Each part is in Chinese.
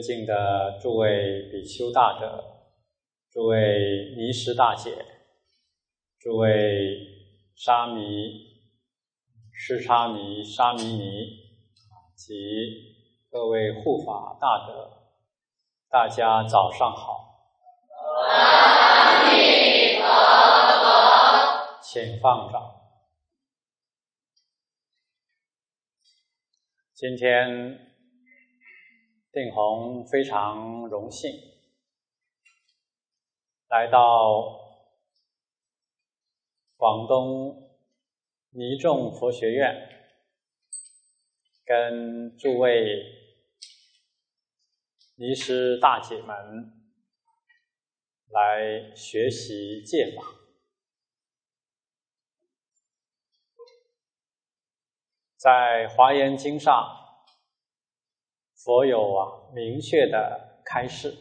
尊敬的诸位比丘大德、诸位尼师大姐、诸位沙弥、施沙弥、沙弥尼及各位护法大德，大家早上好。请放掌。今天。定宏非常荣幸来到广东尼众佛学院，跟诸位尼师大姐们来学习戒法，在《华严经》上。佛有啊明确的开示，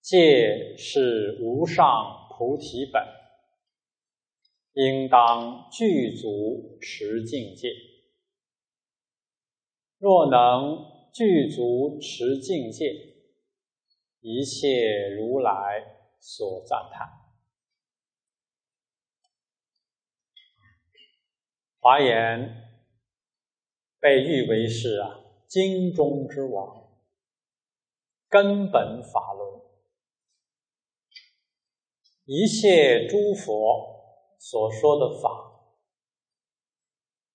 戒是无上菩提本，应当具足持境界。若能具足持境界，一切如来所赞叹。华严。被誉为是啊，经中之王，根本法轮，一切诸佛所说的法，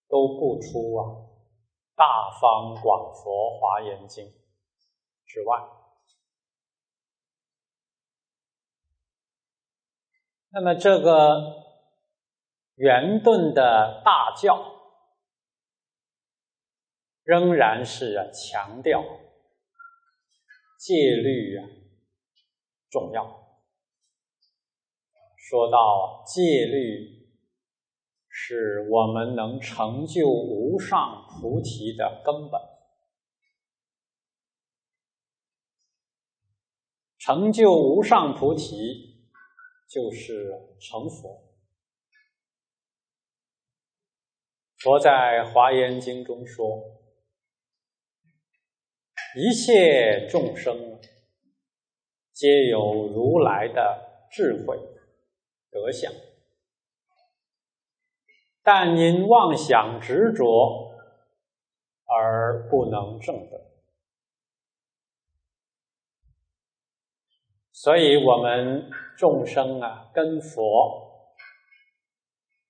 都不出啊《大方广佛华严经》之外。那么这个圆顿的大教。仍然是啊，强调戒律啊重要。说到戒律，是我们能成就无上菩提的根本。成就无上菩提，就是成佛。佛在《华严经》中说。一切众生皆有如来的智慧德相，但因妄想执着而不能证得。所以，我们众生啊，跟佛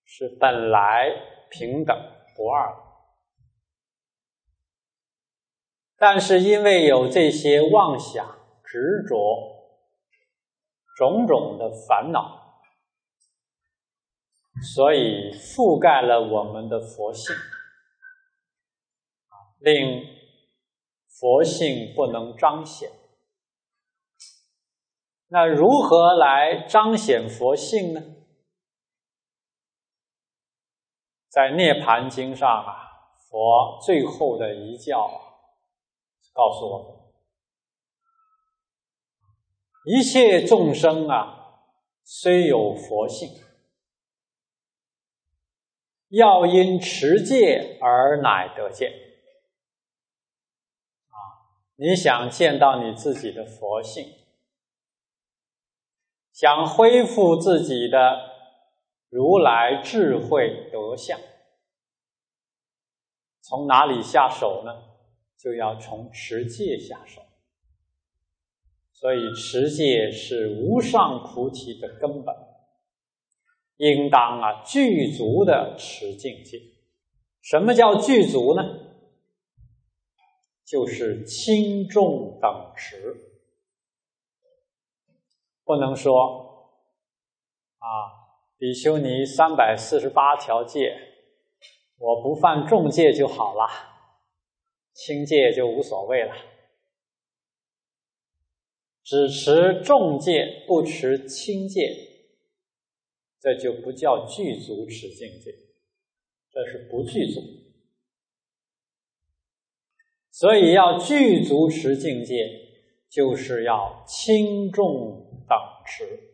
是本来平等不二的。但是因为有这些妄想、执着、种种的烦恼，所以覆盖了我们的佛性，令佛性不能彰显。那如何来彰显佛性呢？在《涅盘经》上啊，佛最后的一教。告诉我，一切众生啊，虽有佛性，要因持戒而乃得见。啊，你想见到你自己的佛性，想恢复自己的如来智慧德相，从哪里下手呢？就要从持戒下手，所以持戒是无上菩提的根本，应当啊具足的持境界。什么叫具足呢？就是轻重等持，不能说啊，比丘尼三百四十八条戒，我不犯重戒就好了。轻戒就无所谓了，只持重戒不持轻戒，这就不叫具足持境界，这是不具足。所以要具足持境界，就是要轻重等持，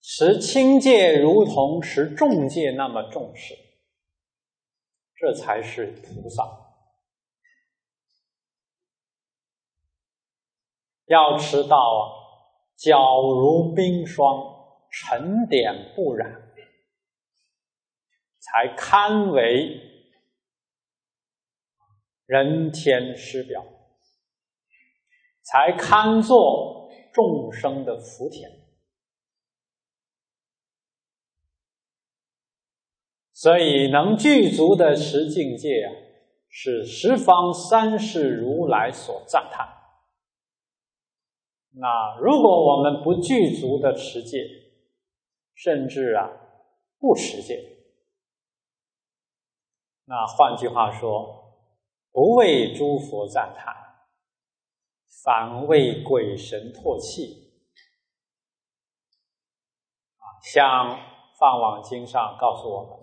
持轻戒如同持重戒那么重视。这才是菩萨。要知道啊，皎如冰霜，沉淀不染，才堪为人天师表，才堪作众生的福田。所以，能具足的持境界啊，是十方三世如来所赞叹。那如果我们不具足的持戒，甚至啊不持戒，那换句话说，不为诸佛赞叹，反为鬼神唾弃啊！像《放网经》上告诉我们。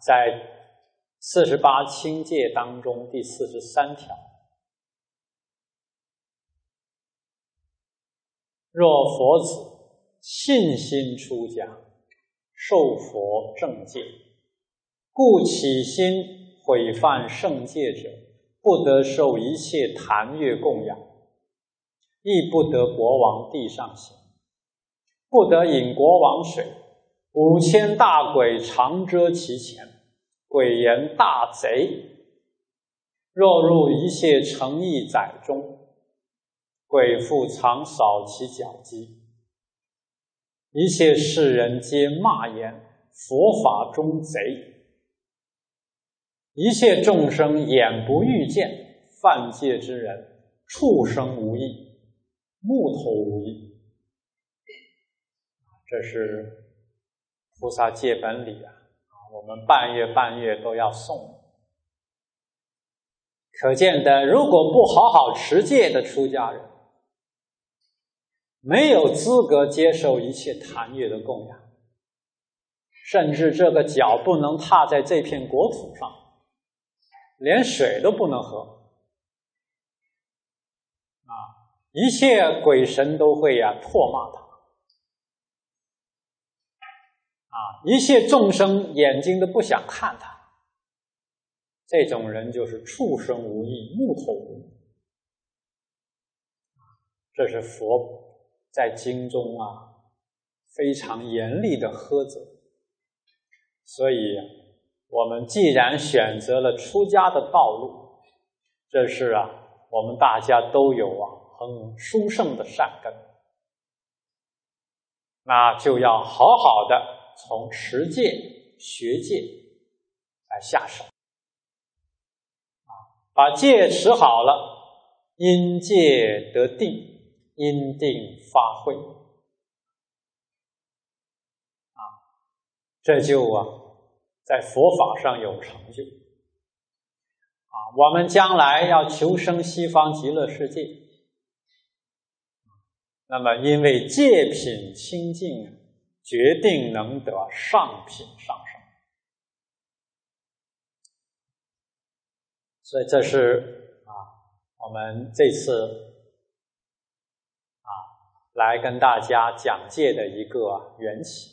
在四十八清戒当中，第四十三条：若佛子信心出家，受佛正戒，故起心毁犯圣戒者，不得受一切坛乐供养，亦不得国王地上行，不得饮国王水。五千大鬼常遮其前，鬼言大贼。若入一切诚意载中，鬼复常扫其脚迹。一切世人皆骂言佛法中贼。一切众生眼不欲见犯戒之人，畜生无益，木头无益。这是。菩萨戒本里啊，我们半月半月都要诵。可见的，如果不好好持戒的出家人，没有资格接受一切坛乐的供养，甚至这个脚不能踏在这片国土上，连水都不能喝。啊，一切鬼神都会呀唾骂他。啊！一切众生眼睛都不想看他，这种人就是畜生无义，木头无。这是佛在经中啊非常严厉的呵责。所以，我们既然选择了出家的道路，这是啊我们大家都有啊很殊胜的善根，那就要好好的。从持戒、学戒来下手，啊，把戒持好了，因戒得定，因定发慧，啊，这就啊，在佛法上有成就，啊，我们将来要求生西方极乐世界，那么因为戒品清净。决定能得上品上生，所以这是啊，我们这次啊来跟大家讲解的一个缘起。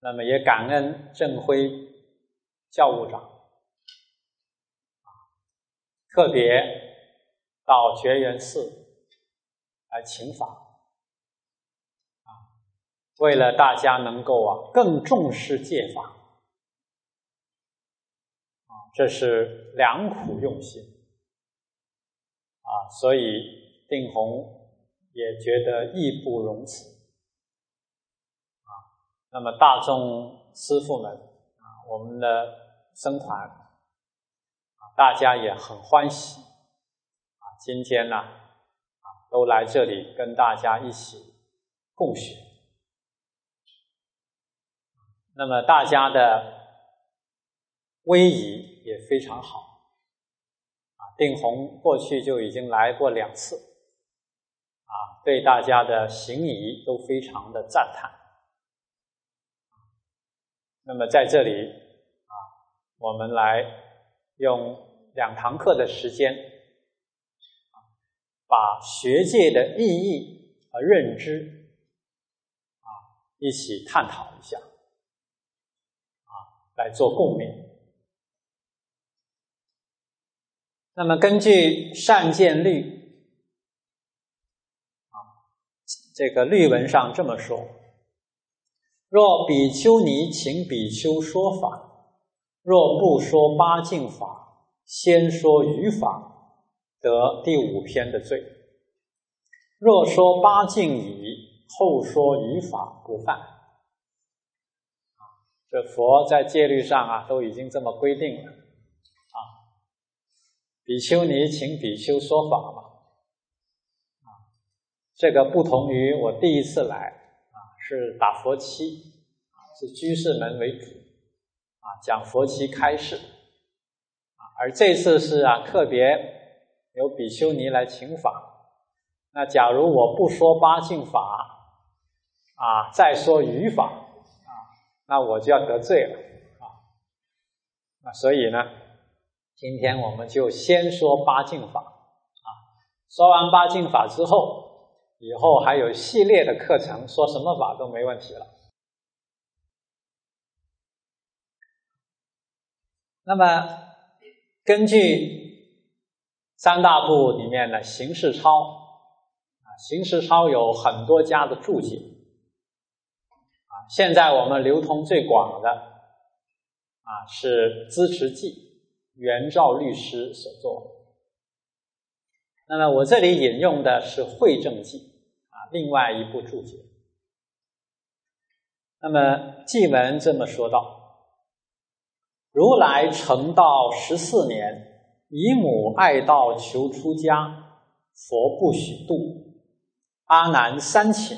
那么也感恩郑辉教务长啊，特别到觉缘寺来请法。为了大家能够啊更重视戒法，啊，这是良苦用心，啊，所以定宏也觉得义不容辞，啊，那么大众师傅们啊，我们的僧团啊，大家也很欢喜，啊，今天呢，啊，都来这里跟大家一起共学。那么大家的威仪也非常好，啊，定宏过去就已经来过两次，啊，对大家的行仪都非常的赞叹。那么在这里啊，我们来用两堂课的时间，把学界的意义和认知啊一起探讨一下。来做共勉。那么根据善见律啊，这个律文上这么说：若比丘尼请比丘说法，若不说八敬法，先说语法，得第五篇的罪；若说八敬已，后说语法，不犯。这佛在戒律上啊，都已经这么规定了。啊。比丘尼请比丘说法嘛，啊，这个不同于我第一次来啊，是打佛七，啊，是居士们为主，啊，讲佛七开示，啊，而这次是啊，特别由比丘尼来请法，那假如我不说八敬法，啊，再说语法，那我就要得罪了，啊，那所以呢。今天我们就先说八敬法啊，说完八敬法之后，以后还有系列的课程，说什么法都没问题了。那么，根据三大部里面的形式抄啊，形式抄有很多家的注解，现在我们流通最广的啊是《资持记》。袁兆律师所作。那么我这里引用的是《会正记》啊，另外一部注解。那么记文这么说道：如来成道十四年，姨母爱道求出家，佛不许度。阿难三请，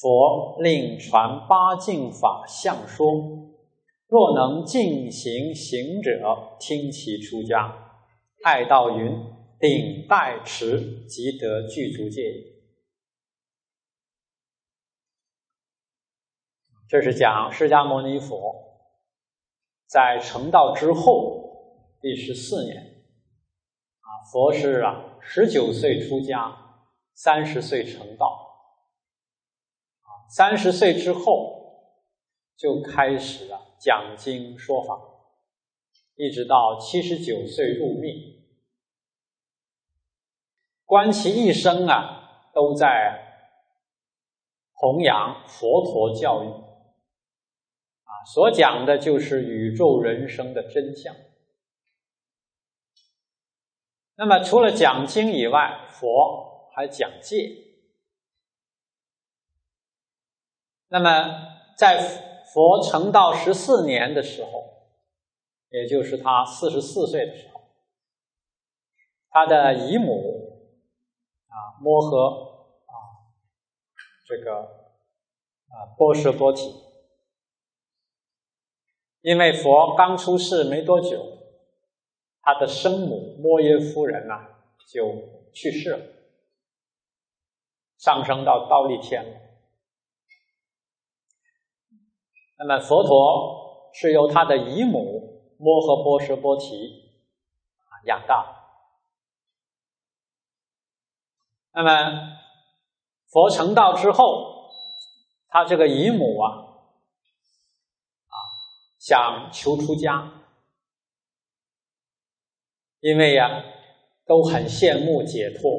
佛令传八敬法相说。若能进行行者，听其出家，爱道云：顶戴持，即得具足戒。这是讲释迦牟尼佛在成道之后第十四年，啊，佛是啊十九岁出家，三十岁成道，三十岁之后就开始了。讲经说法，一直到七十九岁入灭，观其一生啊，都在弘扬佛陀教育，啊，所讲的就是宇宙人生的真相。那么，除了讲经以外，佛还讲戒。那么，在。佛成道十四年的时候，也就是他四十四岁的时候，他的姨母啊摩诃啊这个啊波舍波提，因为佛刚出世没多久，他的生母摩耶夫人呐就去世了，上升到刀立天了。那么佛陀是由他的姨母摩诃波什波提啊养大。那么佛成道之后，他这个姨母啊啊想求出家，因为呀都很羡慕解脱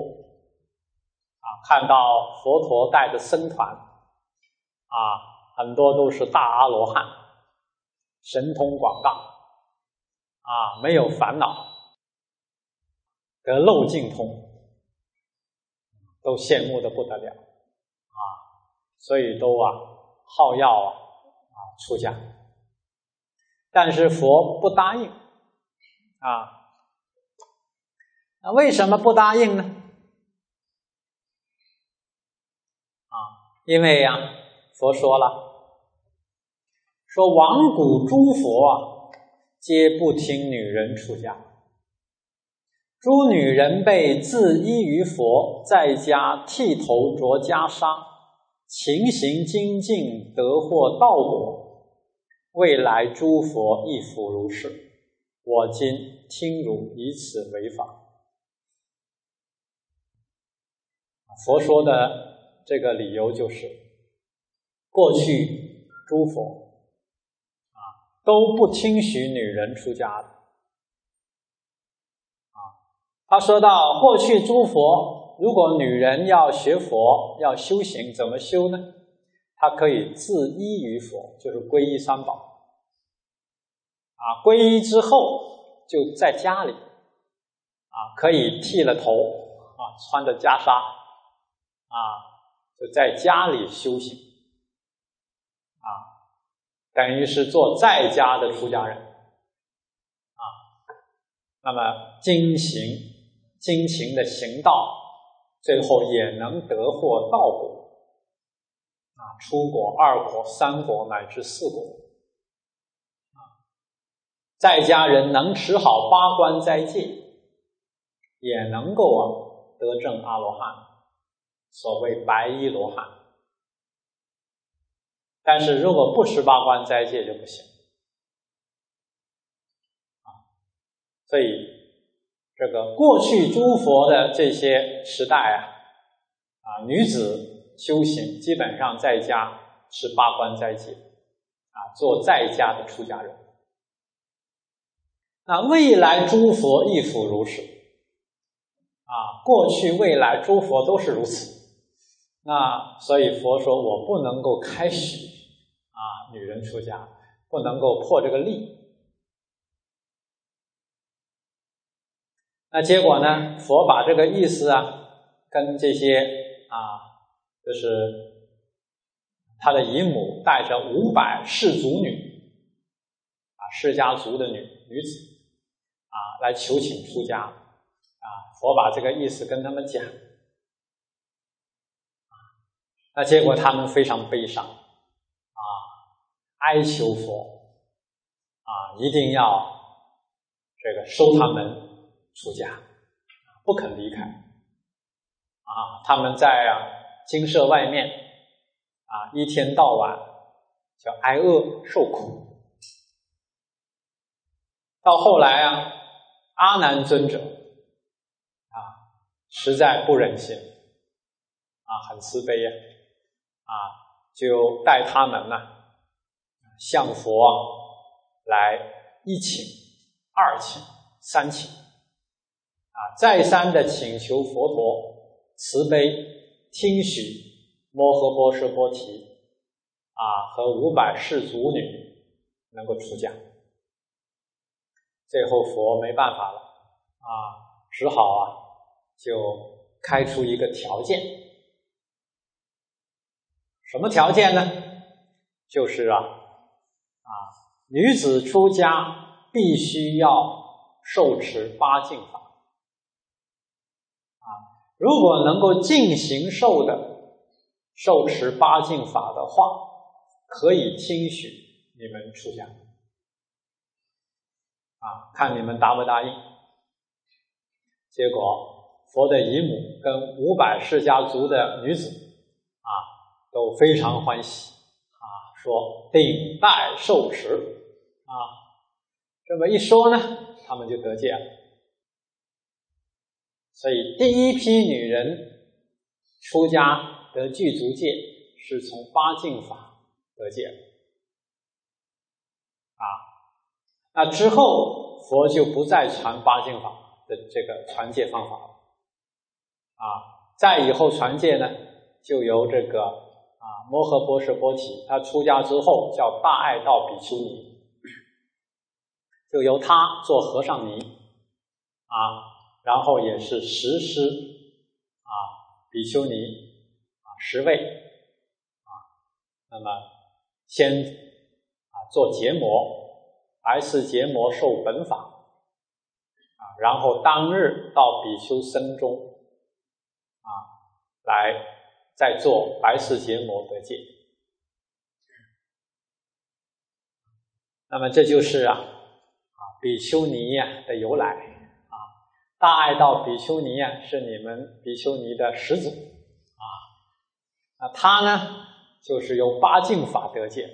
啊，看到佛陀带着僧团啊。很多都是大阿罗汉，神通广大，啊，没有烦恼，得漏尽通，都羡慕的不得了，啊，所以都啊好要啊啊出家，但是佛不答应，啊，那为什么不答应呢？啊，因为呀，佛说了。说往古诸佛啊，皆不听女人出家。诸女人被自依于佛，在家剃头着袈裟，勤行精进，得获道果。未来诸佛亦复如是。我今听汝以此为法。佛说的这个理由就是，过去诸佛。都不听许女人出家的。啊，他说到过去诸佛，如果女人要学佛、要修行，怎么修呢？她可以自依于佛，就是皈依三宝。啊，皈依之后就在家里，啊，可以剃了头，啊，穿着袈裟，啊，就在家里修行。等于是做在家的出家人，啊，那么精行精勤的行道，最后也能得获道果，啊，出果、二果、三果乃至四果，啊，在家人能持好八关斋戒，也能够啊得证阿罗汉，所谓白衣罗汉。但是如果不持八关斋戒就不行，啊，所以这个过去诸佛的这些时代啊，啊，女子修行基本上在家持八关斋戒，啊，做在家的出家人。那未来诸佛亦复如是，啊，过去未来诸佛都是如此。那所以佛说我不能够开许。女人出家不能够破这个例。那结果呢？佛把这个意思啊，跟这些啊，就是他的姨母带着五百氏族女啊，释家族的女女子啊，来求请出家啊。佛把这个意思跟他们讲那结果他们非常悲伤。哀求佛啊，一定要这个收他们出家，不肯离开啊。他们在啊精舍外面啊，一天到晚叫挨饿受苦。到后来啊，阿难尊者啊，实在不忍心啊，很慈悲呀啊，就带他们呢。向佛来一请、二请、三请，啊，再三的请求佛陀慈悲听许摩诃波舍波提啊和五百世族女能够出家，最后佛没办法了啊，只好啊就开出一个条件，什么条件呢？就是啊。啊，女子出家必须要受持八敬法。啊，如果能够进行受的受持八敬法的话，可以听许你们出家。啊，看你们答不答应。结果佛的姨母跟五百世家族的女子啊，都非常欢喜。说顶戴受持啊，这么一说呢，他们就得戒了。所以第一批女人出家得具足戒，是从八敬法得戒啊。那之后佛就不再传八敬法的这个传戒方法了啊。再以后传戒呢，就由这个。啊摩诃波舍波提，他出家之后叫大爱道比丘尼，就由他做和尚尼啊，然后也是十师啊比丘尼啊十位啊，那么先啊做结魔，白氏结魔受本法啊，然后当日到比丘僧中啊来。在做白世结魔得戒，那么这就是啊啊比丘尼呀的由来啊，大爱道比丘尼呀是你们比丘尼的始祖啊，那他呢就是由八敬法得戒，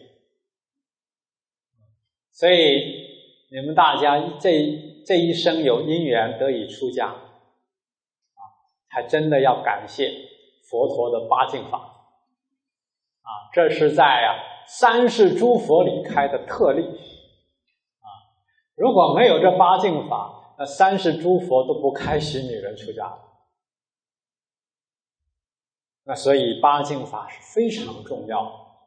所以你们大家这这一生有因缘得以出家啊，还真的要感谢。佛陀的八敬法，啊，这是在啊三世诸佛里开的特例，啊如果没有这八敬法，那三世诸佛都不开许女人出家。那所以八敬法是非常重要。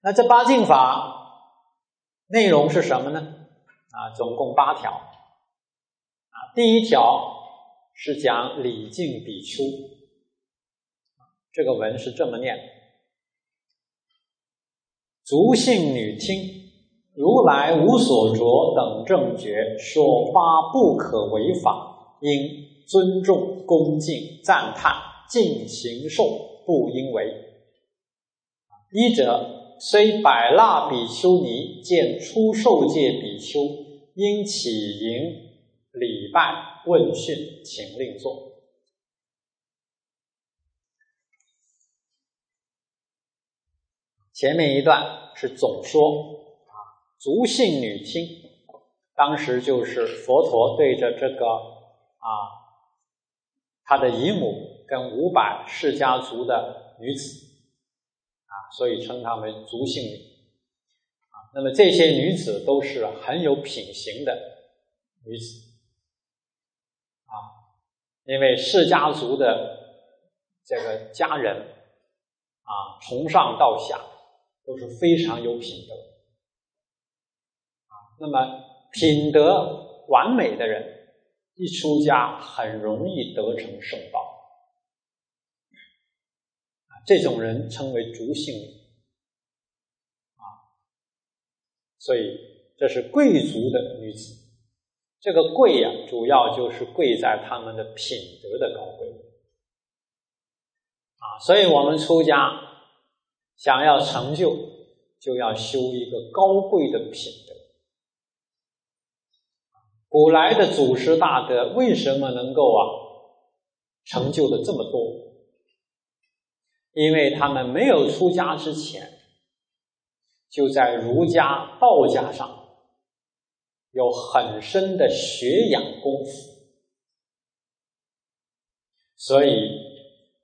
那这八敬法内容是什么呢？啊，总共八条。啊，第一条是讲礼敬比丘。这个文是这么念：足信女听，如来无所着等正觉，说八不可为法，应尊重、恭敬、赞叹、敬行受，不应为。一者虽百腊比丘尼见出受戒比丘，应起迎礼拜问讯，请令坐。前面一段是总说啊，足信女听，当时就是佛陀对着这个啊他的姨母跟五百世家族的女子啊，所以称她为足信女啊。那么这些女子都是很有品行的女子，因为世家族的这个家人啊，从上到下。都是非常有品德啊。那么品德完美的人，一出家很容易得成圣道啊。这种人称为竹性啊。所以这是贵族的女子。这个贵呀，主要就是贵在他们的品德的高贵啊。所以我们出家。想要成就，就要修一个高贵的品德。古来的祖师大德为什么能够啊成就的这么多？因为他们没有出家之前，就在儒家、道家上有很深的学养功夫，所以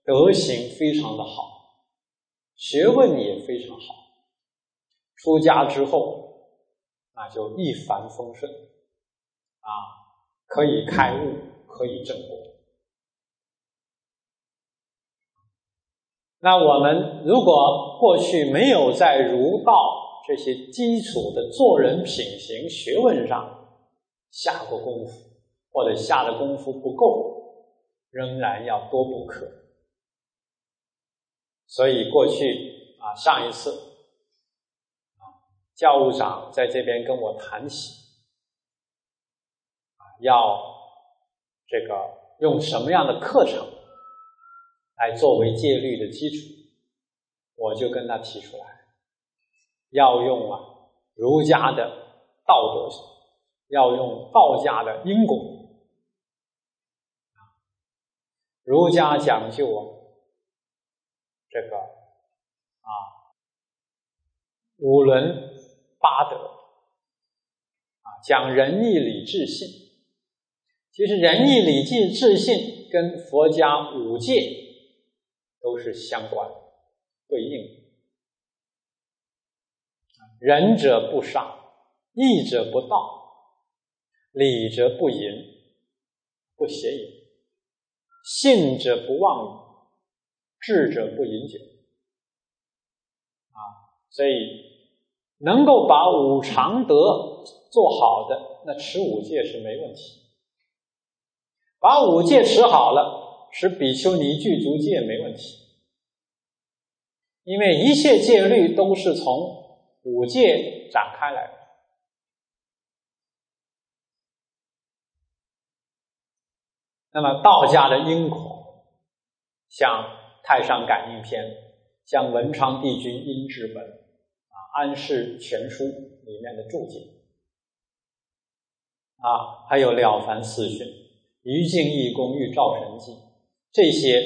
德行非常的好。学问也非常好，出家之后，那就一帆风顺，啊，可以开悟，可以正果。那我们如果过去没有在儒道这些基础的做人品行学问上下过功夫，或者下的功夫不够，仍然要多补课。所以过去啊，上一次啊，教务长在这边跟我谈起啊，要这个用什么样的课程来作为戒律的基础，我就跟他提出来，要用啊儒家的道德，要用道家的因果儒家讲究啊。这个啊，五伦八德啊，讲仁义礼智信。其实仁义礼智智信跟佛家五戒都是相关对应的。仁者不杀，义者不盗，礼者不淫，不邪淫，信者不妄语。智者不饮酒，啊，所以能够把五常德做好的，那持五戒是没问题。把五戒持好了，持比丘尼具足戒没问题，因为一切戒律都是从五戒展开来。那么道家的因果，像。《太上感应篇》像文昌帝君阴志本啊，《安世全书》里面的注解啊，还有《了凡四训》《于净义公遇赵神记》这些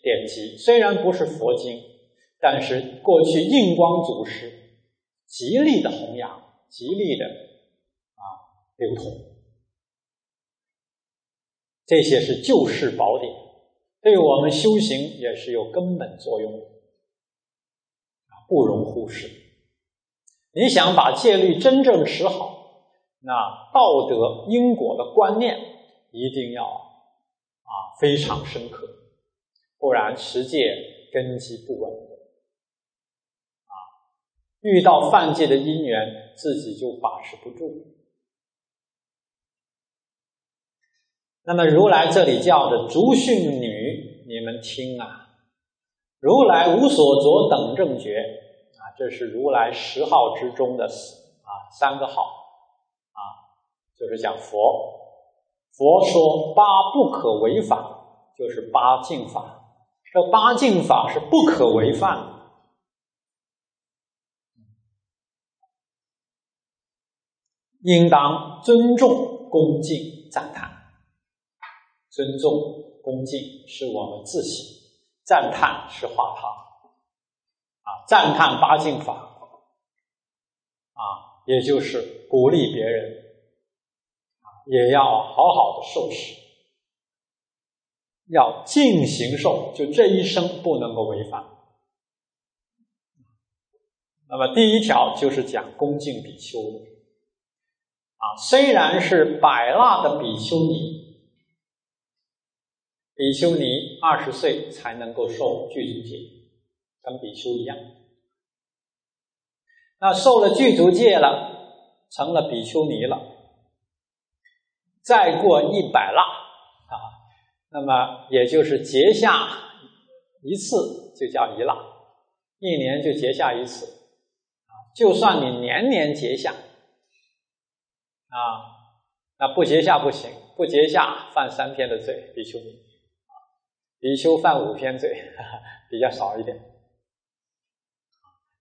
典籍，虽然不是佛经，但是过去印光祖师极力的弘扬，极力的啊流通，这些是救世宝典。对我们修行也是有根本作用，的，不容忽视。你想把戒律真正持好，那道德因果的观念一定要啊非常深刻，不然持戒根基不稳的，遇到犯戒的因缘，自己就把持不住。那么如来这里叫的竹训女，你们听啊，如来无所着等正觉啊，这是如来十号之中的啊三个号啊，就是讲佛，佛说八不可违法，就是八敬法，这八敬法是不可违犯，应当尊重、恭敬、赞叹。尊重、恭敬是我们自省，赞叹是化他，啊，赞叹八敬法，啊，也就是鼓励别人，也要好好的受持，要尽行受，就这一生不能够违反。那么第一条就是讲恭敬比丘，啊，虽然是百腊的比丘尼。比丘尼二十岁才能够受具足戒，跟比丘一样。那受了具足戒了，成了比丘尼了，再过一百腊啊，那么也就是结下一次就叫一腊，一年就结下一次啊。就算你年年结下啊，那不结下不行，不结下犯三天的罪，比丘尼。比丘犯五天罪，比较少一点。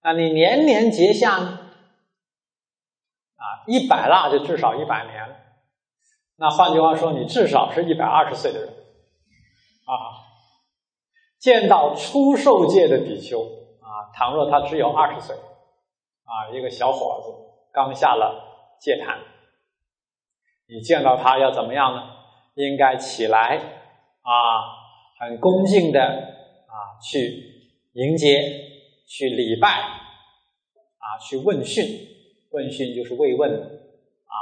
那你年年结下呢？啊，一百腊就至少一百年了。那换句话说，你至少是一百二十岁的人啊。见到初受戒的比丘啊，倘若他只有二十岁啊，一个小伙子刚下了戒坛，你见到他要怎么样呢？应该起来啊。很恭敬的啊，去迎接，去礼拜，啊，去问讯，问讯就是慰问，啊，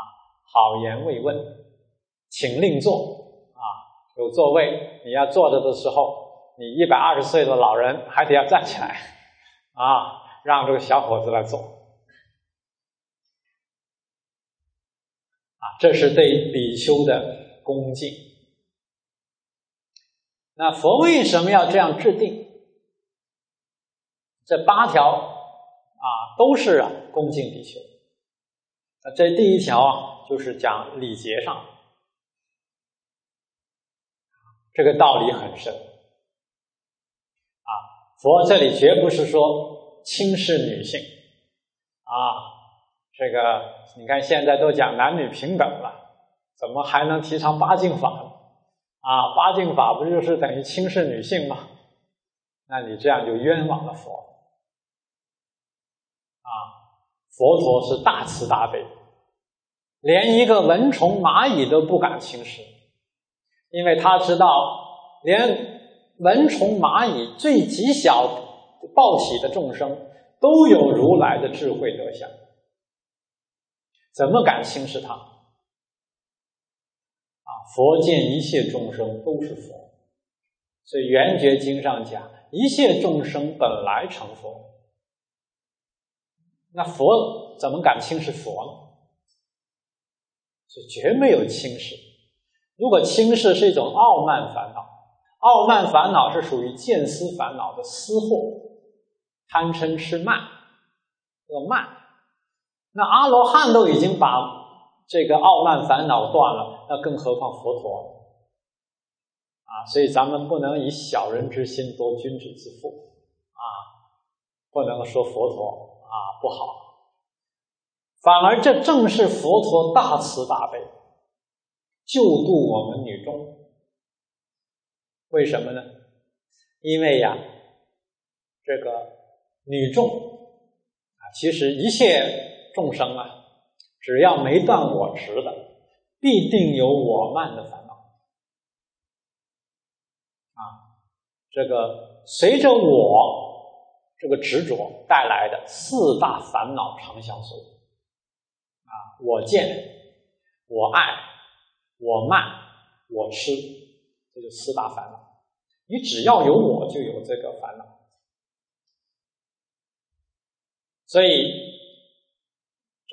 好言慰问，请令坐，啊，有座位，你要坐着的时候，你一百二十岁的老人还得要站起来，啊，让这个小伙子来坐，啊，这是对比丘的恭敬。那佛为什么要这样制定？这八条啊，都是啊恭敬比丘。那这第一条啊，就是讲礼节上，这个道理很深啊。佛这里绝不是说轻视女性啊。这个你看现在都讲男女平等了，怎么还能提倡八敬法呢？啊，八敬法不就是等于轻视女性吗？那你这样就冤枉了佛。啊，佛陀是大慈大悲，连一个蚊虫蚂蚁都不敢轻视，因为他知道，连蚊虫蚂蚁最极小报体的众生都有如来的智慧德相，怎么敢轻视他？佛见一切众生都是佛，所以《圆觉经》上讲，一切众生本来成佛。那佛怎么敢轻视佛呢？所以绝没有轻视。如果轻视是一种傲慢烦恼，傲慢烦恼是属于见思烦恼的私货，贪嗔痴慢，这个慢。那阿罗汉都已经把。这个傲慢烦恼断了，那更何况佛陀啊！所以咱们不能以小人之心夺君子之腹啊，不能说佛陀啊不好，反而这正是佛陀大慈大悲，救度我们女众。为什么呢？因为呀，这个女众啊，其实一切众生啊。只要没断我执的，必定有我慢的烦恼。啊，这个随着我这个执着带来的四大烦恼常相随。啊，我见，我爱，我慢，我痴，这就四大烦恼。你只要有我，就有这个烦恼。所以。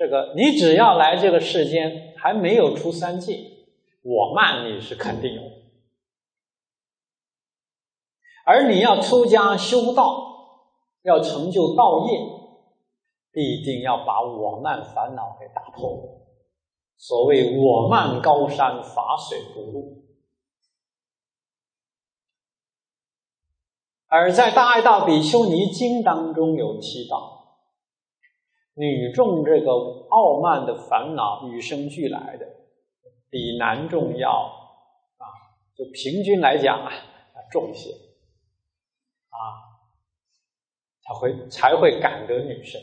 这个，你只要来这个世间，还没有出三界，我慢你是肯定有。而你要出家修道，要成就道业，必定要把我慢烦恼给打破。所谓“我慢高山，法水不入”。而在《大爱大比丘尼经》当中有提到。女众这个傲慢的烦恼与生俱来的，比男众要啊，就平均来讲啊，要重一些啊，才会才会感得女生。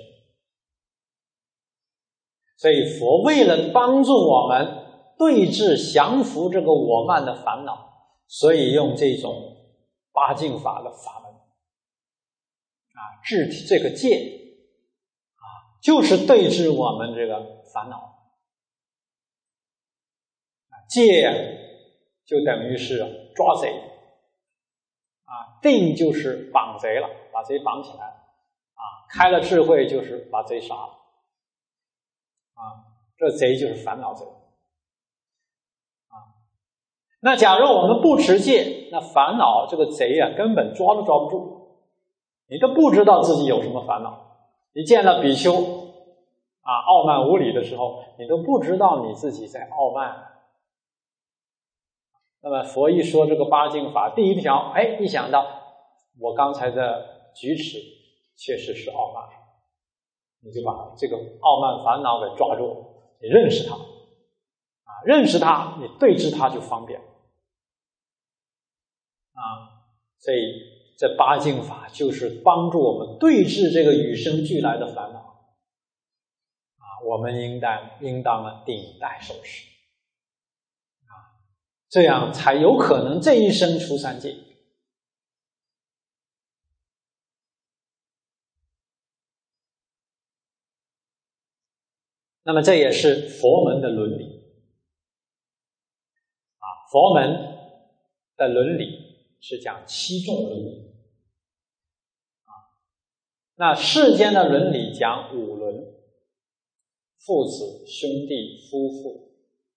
所以佛为了帮助我们对治降服这个我慢的烦恼，所以用这种八敬法的法门啊，治这个戒。就是对治我们这个烦恼，戒就等于是抓贼，啊，定就是绑贼了，把贼绑起来。了，啊，开了智慧就是把贼杀了，啊，这贼就是烦恼贼，啊，那假如我们不持戒，那烦恼这个贼啊，根本抓都抓不住，你都不知道自己有什么烦恼。你见了比丘啊，傲慢无礼的时候，你都不知道你自己在傲慢。那么佛一说这个八敬法，第一条，哎，一想到我刚才的举止确实是傲慢，你就把这个傲慢烦恼给抓住，你认识它，啊，认识它，你对治它就方便，啊，所以。这八敬法就是帮助我们对治这个与生俱来的烦恼，啊，我们应当应当啊顶戴受持，啊，这样才有可能这一生出三界。那么这也是佛门的伦理，啊，佛门的伦理是讲七重伦理啊。那世间的伦理讲五伦：父子、兄弟、夫妇、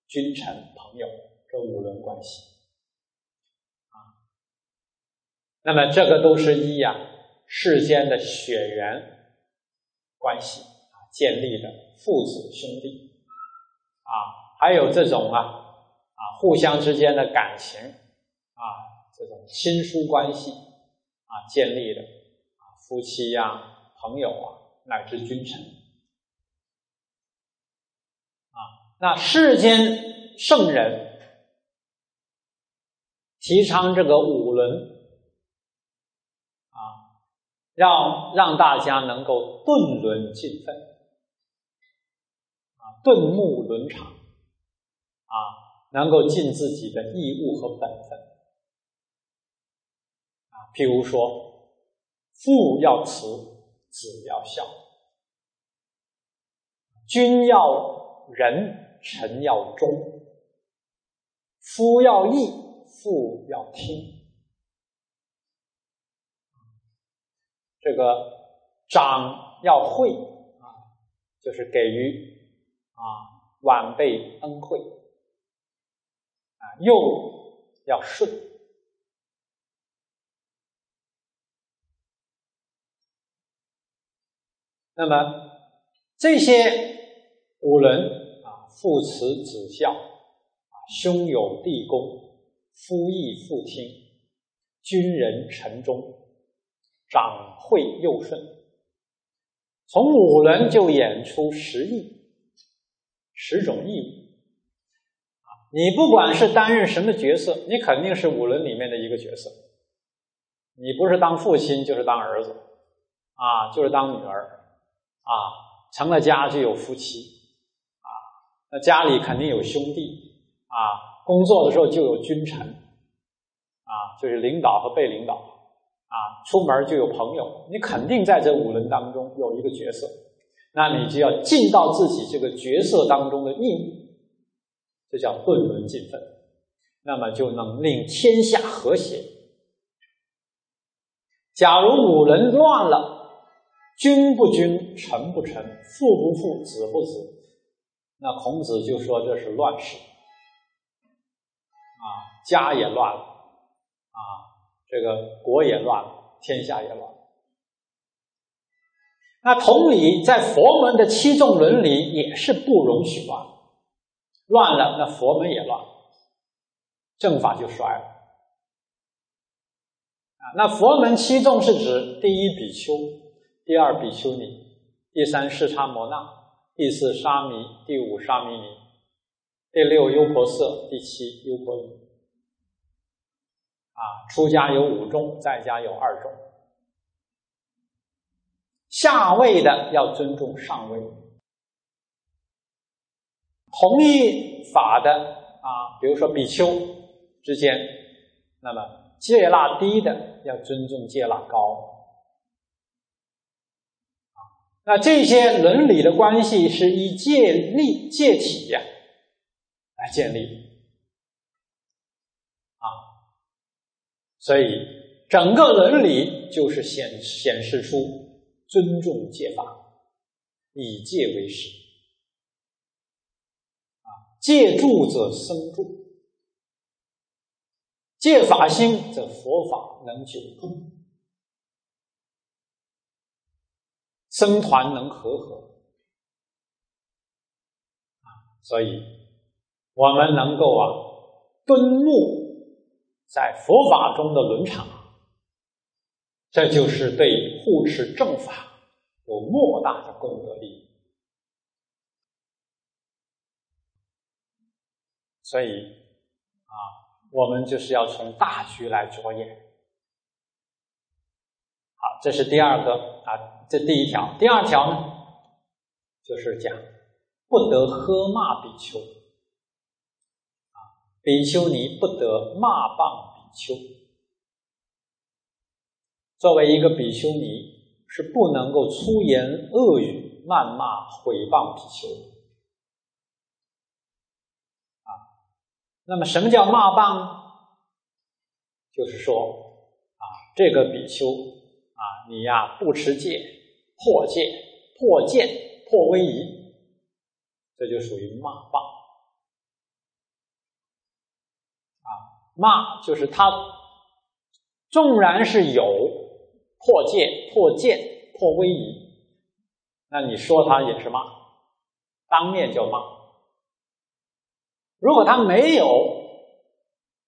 君臣、朋友，这五伦关系。啊，那么这个都是一呀世间的血缘关系啊建立的父子兄弟，啊，还有这种啊啊互相之间的感情啊这种亲疏关系啊建立的啊。夫妻呀，朋友啊，乃至君臣啊，那世间圣人提倡这个五伦啊，让让大家能够顿伦尽分啊，顿目伦常啊，能够尽自己的义务和本分，譬如说。父要慈，子要孝；君要仁，臣要忠；夫要义，父要听。这个长要惠啊，就是给予啊晚辈恩惠啊；幼要顺。那么这些五伦啊，父慈子孝啊，兄友弟恭，夫义妇听，君仁臣忠，长惠幼顺，从五伦就演出十义，十种义务啊。你不管是担任什么角色，你肯定是五伦里面的一个角色。你不是当父亲，就是当儿子啊，就是当女儿。啊，成了家就有夫妻，啊，那家里肯定有兄弟，啊，工作的时候就有君臣，啊，就是领导和被领导，啊，出门就有朋友，你肯定在这五伦当中有一个角色，那你就要尽到自己这个角色当中的义务，这叫顿伦尽分，那么就能令天下和谐。假如五伦乱了，君不君，臣不臣，父不父，子不子，那孔子就说这是乱世，啊，家也乱了，啊。这个国也乱了，天下也乱了。那同理，在佛门的七众伦理也是不容许乱，乱了，那佛门也乱，正法就衰了。啊，那佛门七众是指第一比丘，第二比丘尼，第三视叉摩那，第四沙弥，第五沙弥尼，第六优婆塞，第七优婆夷。啊，出家有五众，在家有二众。下位的要尊重上位，同一法的啊，比如说比丘之间，那么戒腊低的要尊重戒腊高。那这些伦理的关系是以戒力戒体呀来建立。啊所以，整个伦理就是显显示出尊重戒法，以戒为师。啊，戒助则生助，戒法兴则佛法能久住，僧团能和合。啊，所以我们能够啊敦睦。在佛法中的伦常，这就是对护持正法有莫大的功德力。所以啊，我们就是要从大局来着眼。好，这是第二个啊，这第一条。第二条呢，就是讲不得喝骂比丘啊。比丘尼不得骂谤比丘。作为一个比丘尼，是不能够粗言恶语谩骂毁谤比丘。啊，那么什么叫骂谤？就是说，啊，这个比丘，你呀不持戒，破戒、破戒、破威仪，这就属于骂谤。骂就是他，纵然是有破戒、破戒、破威仪，那你说他也是骂，当面就骂。如果他没有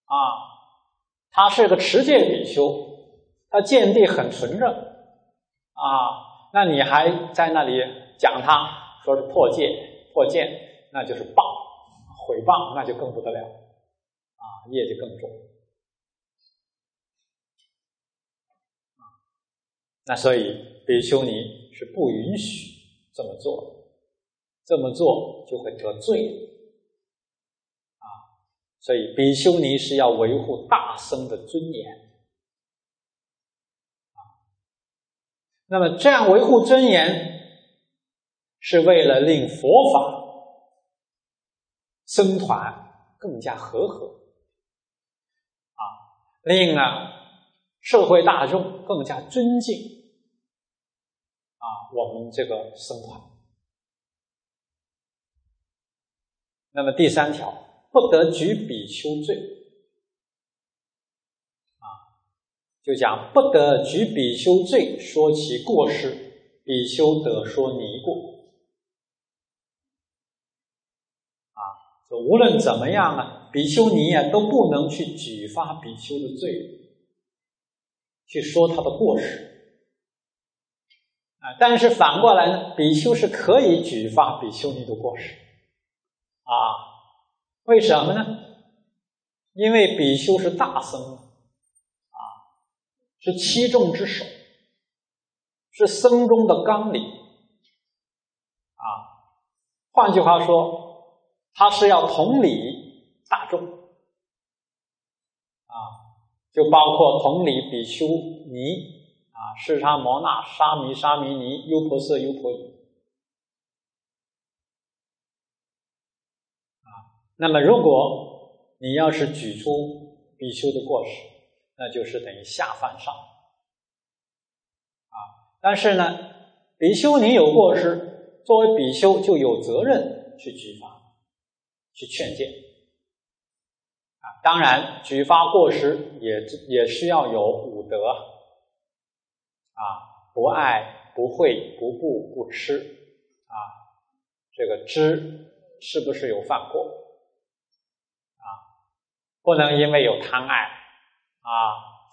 啊，他是个持戒比丘，他见地很纯正啊，那你还在那里讲他说是破戒、破戒，那就是谤、毁谤，那就更不得了。啊，业就更重啊。那所以比丘尼是不允许这么做，这么做就会得罪啊。所以比丘尼是要维护大僧的尊严啊。那么这样维护尊严，是为了令佛法僧团更加和合。啊令啊社会大众更加尊敬啊我们这个僧团。那么第三条，不得举比丘罪啊，就讲不得举比丘罪，说其过失，比丘得说尼过。啊无论怎么样啊，比丘尼啊都不能去举发比丘的罪，去说他的过失啊。但是反过来呢，比丘是可以举发比丘尼的过失啊。为什么呢？因为比丘是大僧，是七众之首，是僧中的纲领啊。换句话说。他是要同理大众，啊，就包括同理比丘尼啊、释迦摩那、沙弥、沙弥尼、优婆塞、优婆夷啊。那么，如果你要是举出比丘的过失，那就是等于下犯上啊。但是呢，比丘尼有过失，作为比丘就有责任去举法、去劝谏啊。当然，举发过失也也是要有五德啊，不爱、不会、不顾、不吃啊。这个知是不是有犯过啊？不能因为有贪爱啊，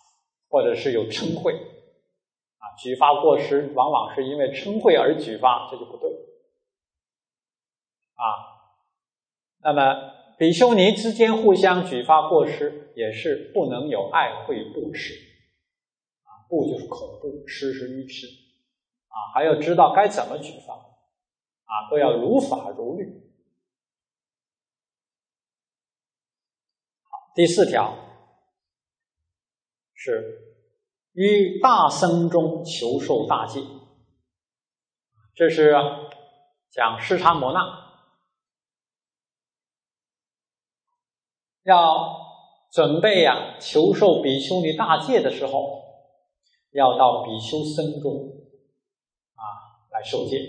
或者是有嗔恚啊，举发过失，往往是因为嗔恚而举发，这就不对啊。那么比丘尼之间互相举发过失，也是不能有爱会不施啊，不就是恐怖，施是愚痴啊，还要知道该怎么举发啊，都要如法如律。好，第四条是于大僧中求受大戒，这是讲释迦摩那。要准备呀，求受比丘尼大戒的时候，要到比丘僧中啊来受戒。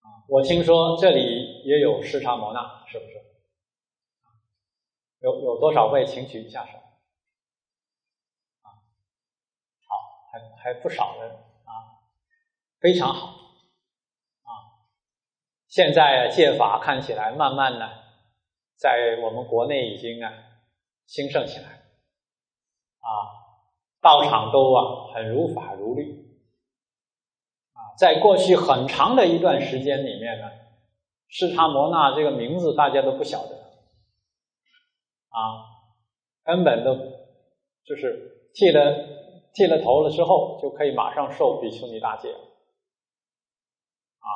啊，我听说这里也有释迦摩那，是不是？有有多少位，请举一下手。啊，好，还还不少人啊，非常好。啊，现在戒法看起来慢慢的。在我们国内已经啊兴盛起来，啊道场都啊很如法如律，啊在过去很长的一段时间里面呢，释迦摩那这个名字大家都不晓得，啊根本都就是剃了剃了头了之后就可以马上受比丘尼大戒，啊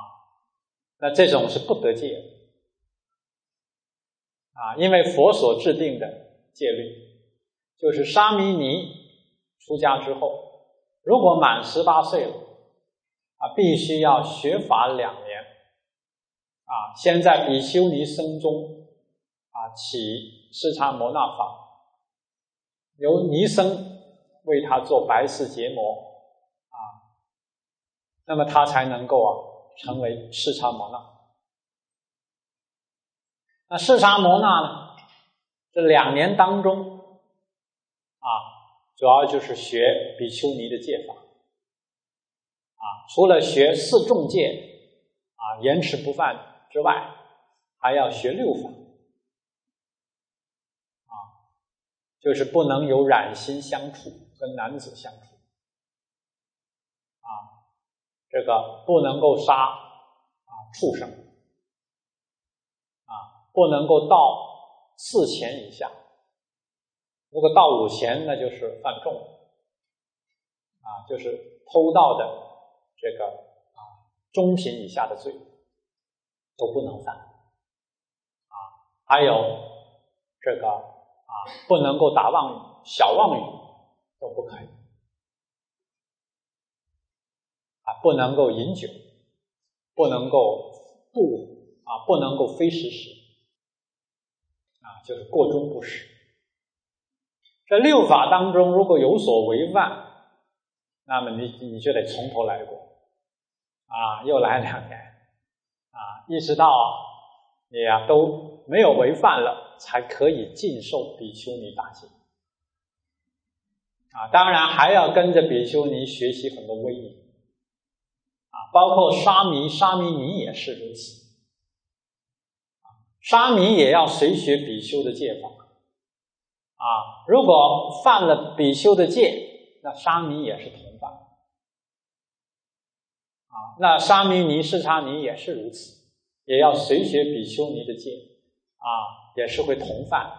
那这种是不得戒。啊，因为佛所制定的戒律，就是沙弥尼出家之后，如果满十八岁了，啊，必须要学法两年，啊，先在比丘尼僧中起释迦摩那法，由尼僧为他做白世结魔，啊，那么他才能够啊成为释迦摩那。那释迦摩那呢？这两年当中，啊，主要就是学比丘尼的戒法，啊，除了学四重戒，啊，严持不犯之外，还要学六法，啊，就是不能有染心相处，跟男子相处，啊，这个不能够杀啊畜生。啊不能够到四钱以下，如果到五钱，那就是犯重，啊，就是偷盗的这个啊中品以下的罪都不能犯，啊，还有这个不能够打妄语，小妄语都不可以，啊，不能够饮酒，不能够不啊不能够非时食。就是过中不食。这六法当中，如果有所违犯，那么你你就得从头来过，啊，又来两年，啊，一直到你呀都没有违犯了，才可以尽受比丘尼大戒。啊，当然还要跟着比丘尼学习很多威仪，啊，包括沙弥、沙弥尼也是如此。沙弥也要随学比丘的戒法，啊，如果犯了比丘的戒，那沙弥也是同犯，啊，那沙弥尼、释迦尼也是如此，也要随学比丘尼的戒，啊，也是会同犯，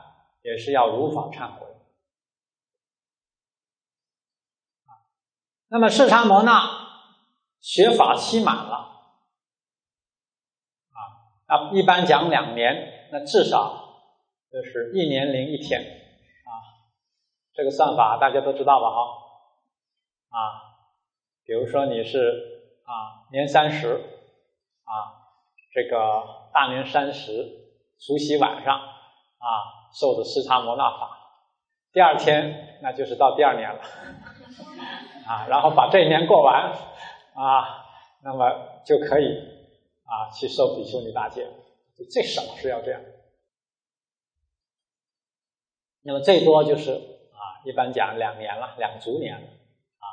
也是要如法忏悔，那么释迦摩那学法期满了。啊，一般讲两年，那至少就是一年零一天啊这个算法大家都知道吧？哈，啊，比如说你是啊年三十啊，这个大年三十除夕晚上啊受的视差摩那法，第二天那就是到第二年了啊，然后把这一年过完啊，那么就可以啊去受比丘尼大戒，最少是要这样。那么最多就是啊，一般讲两年了，两足年啊。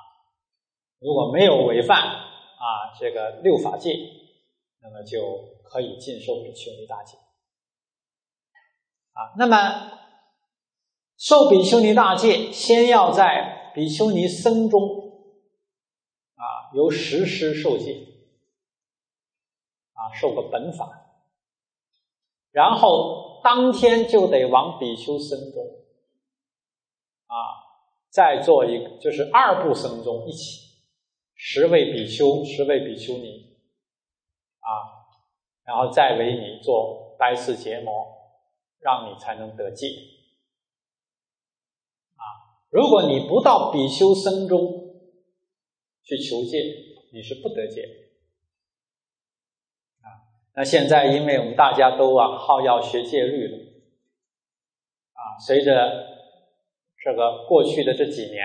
如果没有违犯啊这个六法戒，那么就可以尽受比丘尼大戒啊。那么受比丘尼大戒，先要在比丘尼僧中啊由实施受戒啊受个本法，然后当天就得往比丘僧中。啊，再做一个，就是二部僧中一起，十位比丘，十位比丘尼，啊，然后再为你做白丝结膜，让你才能得戒。啊，如果你不到比丘僧中去求戒，你是不得戒。啊，那现在因为我们大家都啊好要学戒律了，啊，随着。这个过去的这几年，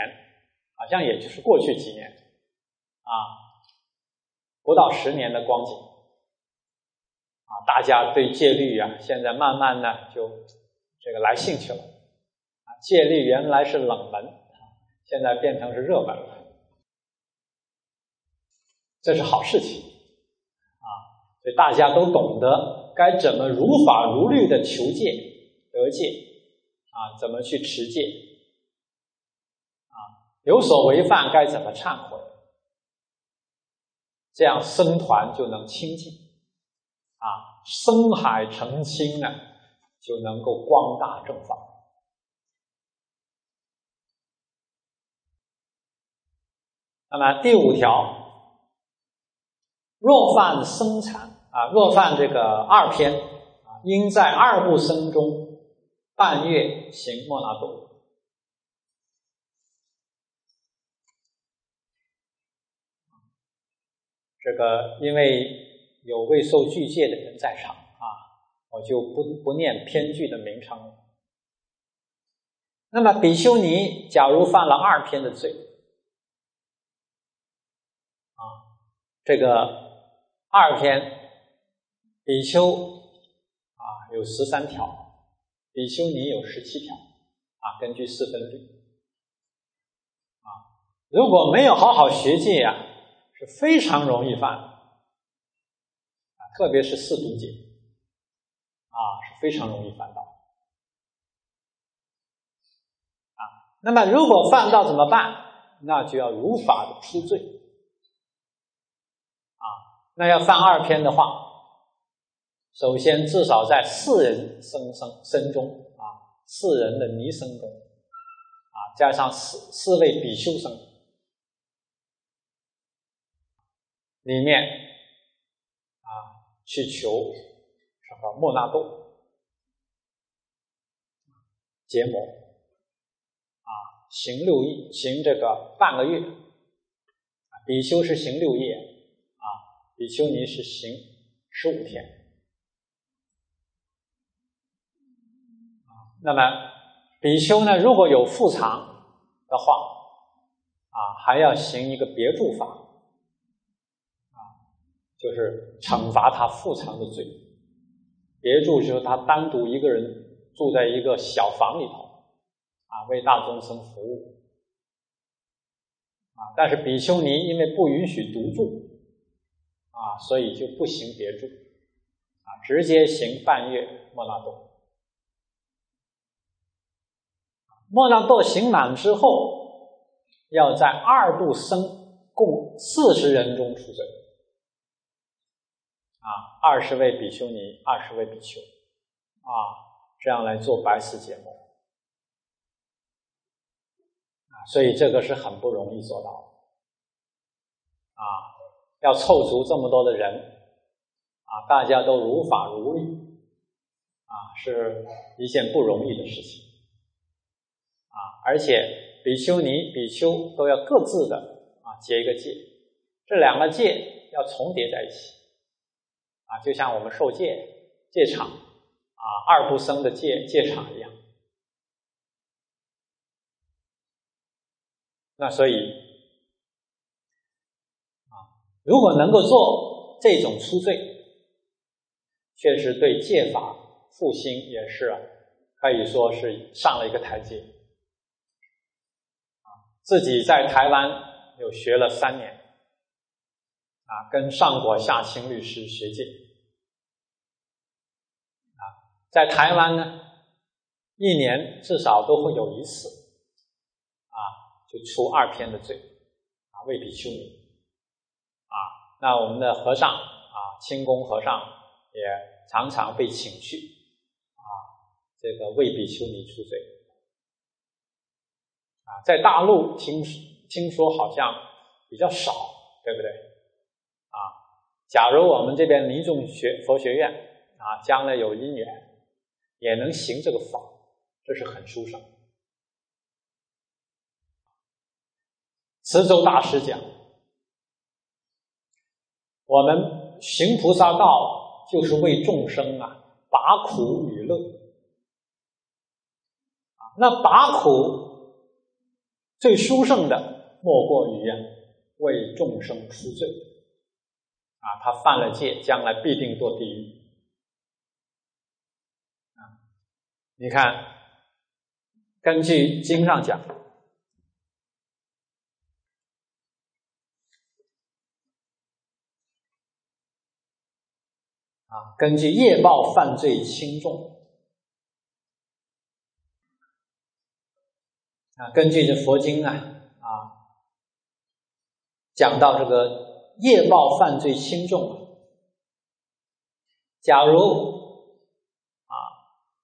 好像也就是过去几年，啊，不到十年的光景，啊，大家对戒律啊，现在慢慢呢就这个来兴趣了，啊，戒律原来是冷门，现在变成是热门了，这是好事情，啊，所以大家都懂得该怎么如法如律的求戒得戒，啊，怎么去持戒啊。有所违犯该怎么忏悔？这样僧团就能清净，啊，僧海澄清呢，就能够光大正法。那么第五条，若犯生产啊，若犯这个二篇啊，应在二部僧中半月行莫那多。这个因为有未受具戒的人在场啊，我就不不念偏具的名称了。那么比丘尼假如犯了二篇的罪啊，这个二篇比丘啊有十三条，比丘尼有十七条啊，根据四分律啊，如果没有好好学戒呀。是非常容易犯啊，特别是四毒解啊，是非常容易犯到啊。那么，如果犯到怎么办？那就要如法的出罪啊。那要犯二篇的话，首先至少在四人僧僧僧中啊，四人的尼僧中啊，加上四四位比丘僧。里面，去求什么莫那豆结盟啊，行六夜，行这个半个月，比丘是行六夜啊，比丘尼是行十五天啊。那么比丘呢，如果有复藏的话啊，还要行一个别住法。就是惩罚他复藏的罪，别住就是他单独一个人住在一个小房里头，啊，为大众生服务，啊，但是比丘尼因为不允许独住，啊，所以就不行别住，啊，直接行半月莫那多，莫那多行满之后，要在二度僧共四十人中出罪。啊，二十位比丘尼，二十位比丘，啊，这样来做白丝节目，啊，所以这个是很不容易做到的，啊，要凑足这么多的人，啊，大家都如法如律，啊，是一件不容易的事情，啊，而且比丘尼、比丘都要各自的啊结一个戒，这两个戒要重叠在一起，啊，就像我们受戒戒场啊二不生的戒戒场一样。那所以啊，如果能够做这种出罪，确实对戒法复兴也是可以说是上了一个台阶。啊，自己在台湾有学了三年，啊，跟上果下清律师学戒，啊，在台湾呢，一年至少都会有一次，啊。就出二篇的罪，啊，未比丘尼，啊，那我们的和尚啊，清宫和尚也常常被请去，啊，这个为比丘尼出罪，啊，在大陆听听说好像比较少，对不对？假如我们这边尼众学佛学院啊，将来有因缘，也能行这个法，这是很殊胜。慈州大师讲：“我们行菩萨道，就是为众生啊，拔苦与乐。那拔苦最殊胜的，莫过于啊，为众生出罪。啊，他犯了戒，将来必定堕地狱。啊，你看，根据经上讲。”啊，根据业报犯罪轻重啊，根据这佛经啊啊，讲到这个业报犯罪轻重，假如啊，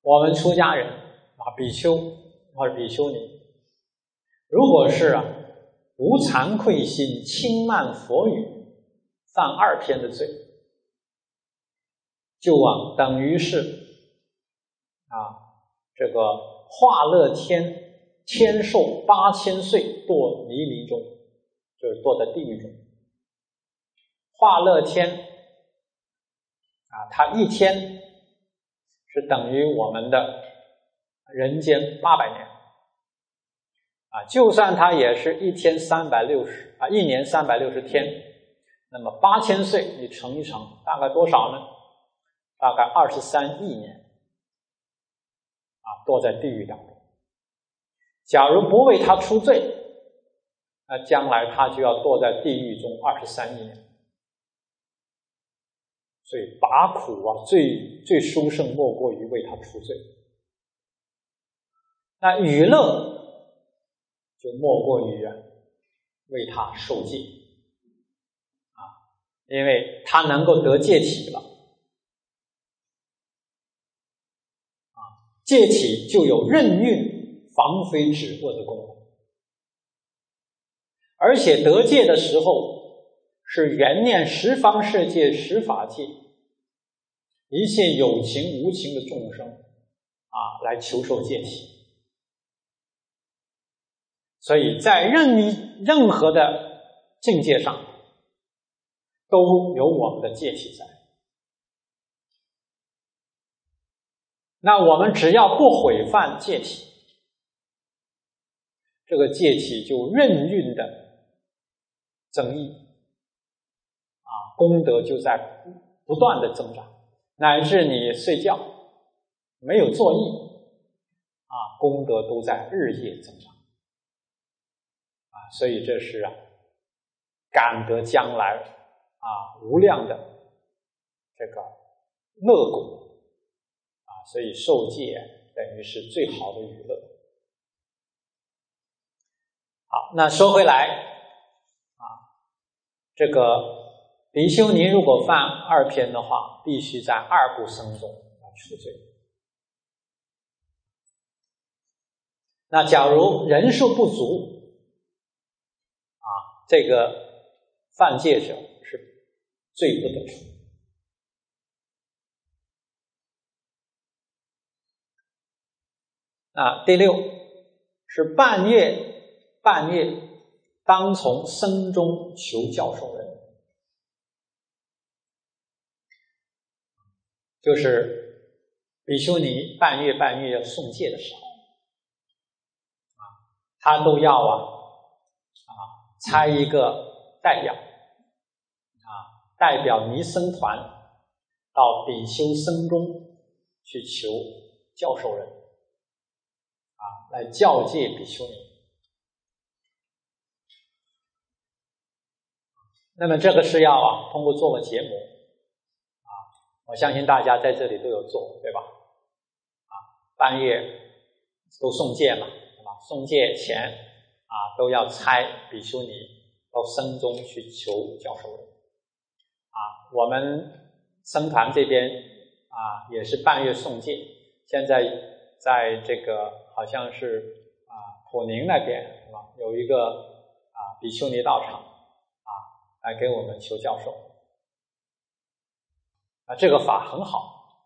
我们出家人啊，比丘或者比丘尼，如果是啊无惭愧心、轻慢佛语，犯二篇的罪。就往等于是啊，这个化乐天天寿八千岁堕泥泞中，就是堕在地狱中。化乐天啊，他一天是等于我们的人间八百年啊，就算他也是一天三百六十啊，一年三百六十天，那么八千岁你乘一乘，大概多少呢？大概二十三亿年，啊，堕在地狱当中。假如不为他出罪，那将来他就要堕在地狱中二十三亿年。所以拔苦啊，最最殊胜莫过于为他出罪。那娱乐就莫过于啊，为他受戒，啊，因为他能够得戒体了。啊戒体就有任运防非止恶的功能，而且得戒的时候是缘念十方世界十法界一切有情无情的众生啊，来求受戒体，所以在任意任何的境界上都有我们的戒体在。那我们只要不毁犯戒体，这个戒体就任运的增益，啊，功德就在不断的增长，乃至你睡觉没有作意，啊，功德都在日夜增长，啊，所以这是啊，感得将来啊无量的这个乐果啊。所以受戒等于是最好的娱乐。好，那说回来啊，这个比丘尼如果犯二篇的话，必须在二部僧中来出罪。那假如人数不足啊，这个犯戒者是罪不得出。啊，第六是半夜半夜当从僧中求教授人，就是比丘尼半夜半夜要送戒的时候，啊，他都要啊啊差一个代表，啊代表尼僧团到比丘僧中去求教授人。啊来教戒比丘尼。那么这个是要啊，通过做个节目，我相信大家在这里都有做，对吧？啊，半夜都送戒嘛，对吧？送戒前啊，都要差比丘尼到僧中去求教授人。啊，我们僧团这边啊，也是半夜送戒，现在在这个。好像是啊，普宁那边是吧？有一个啊比丘尼道场啊，来给我们求教授这个法很好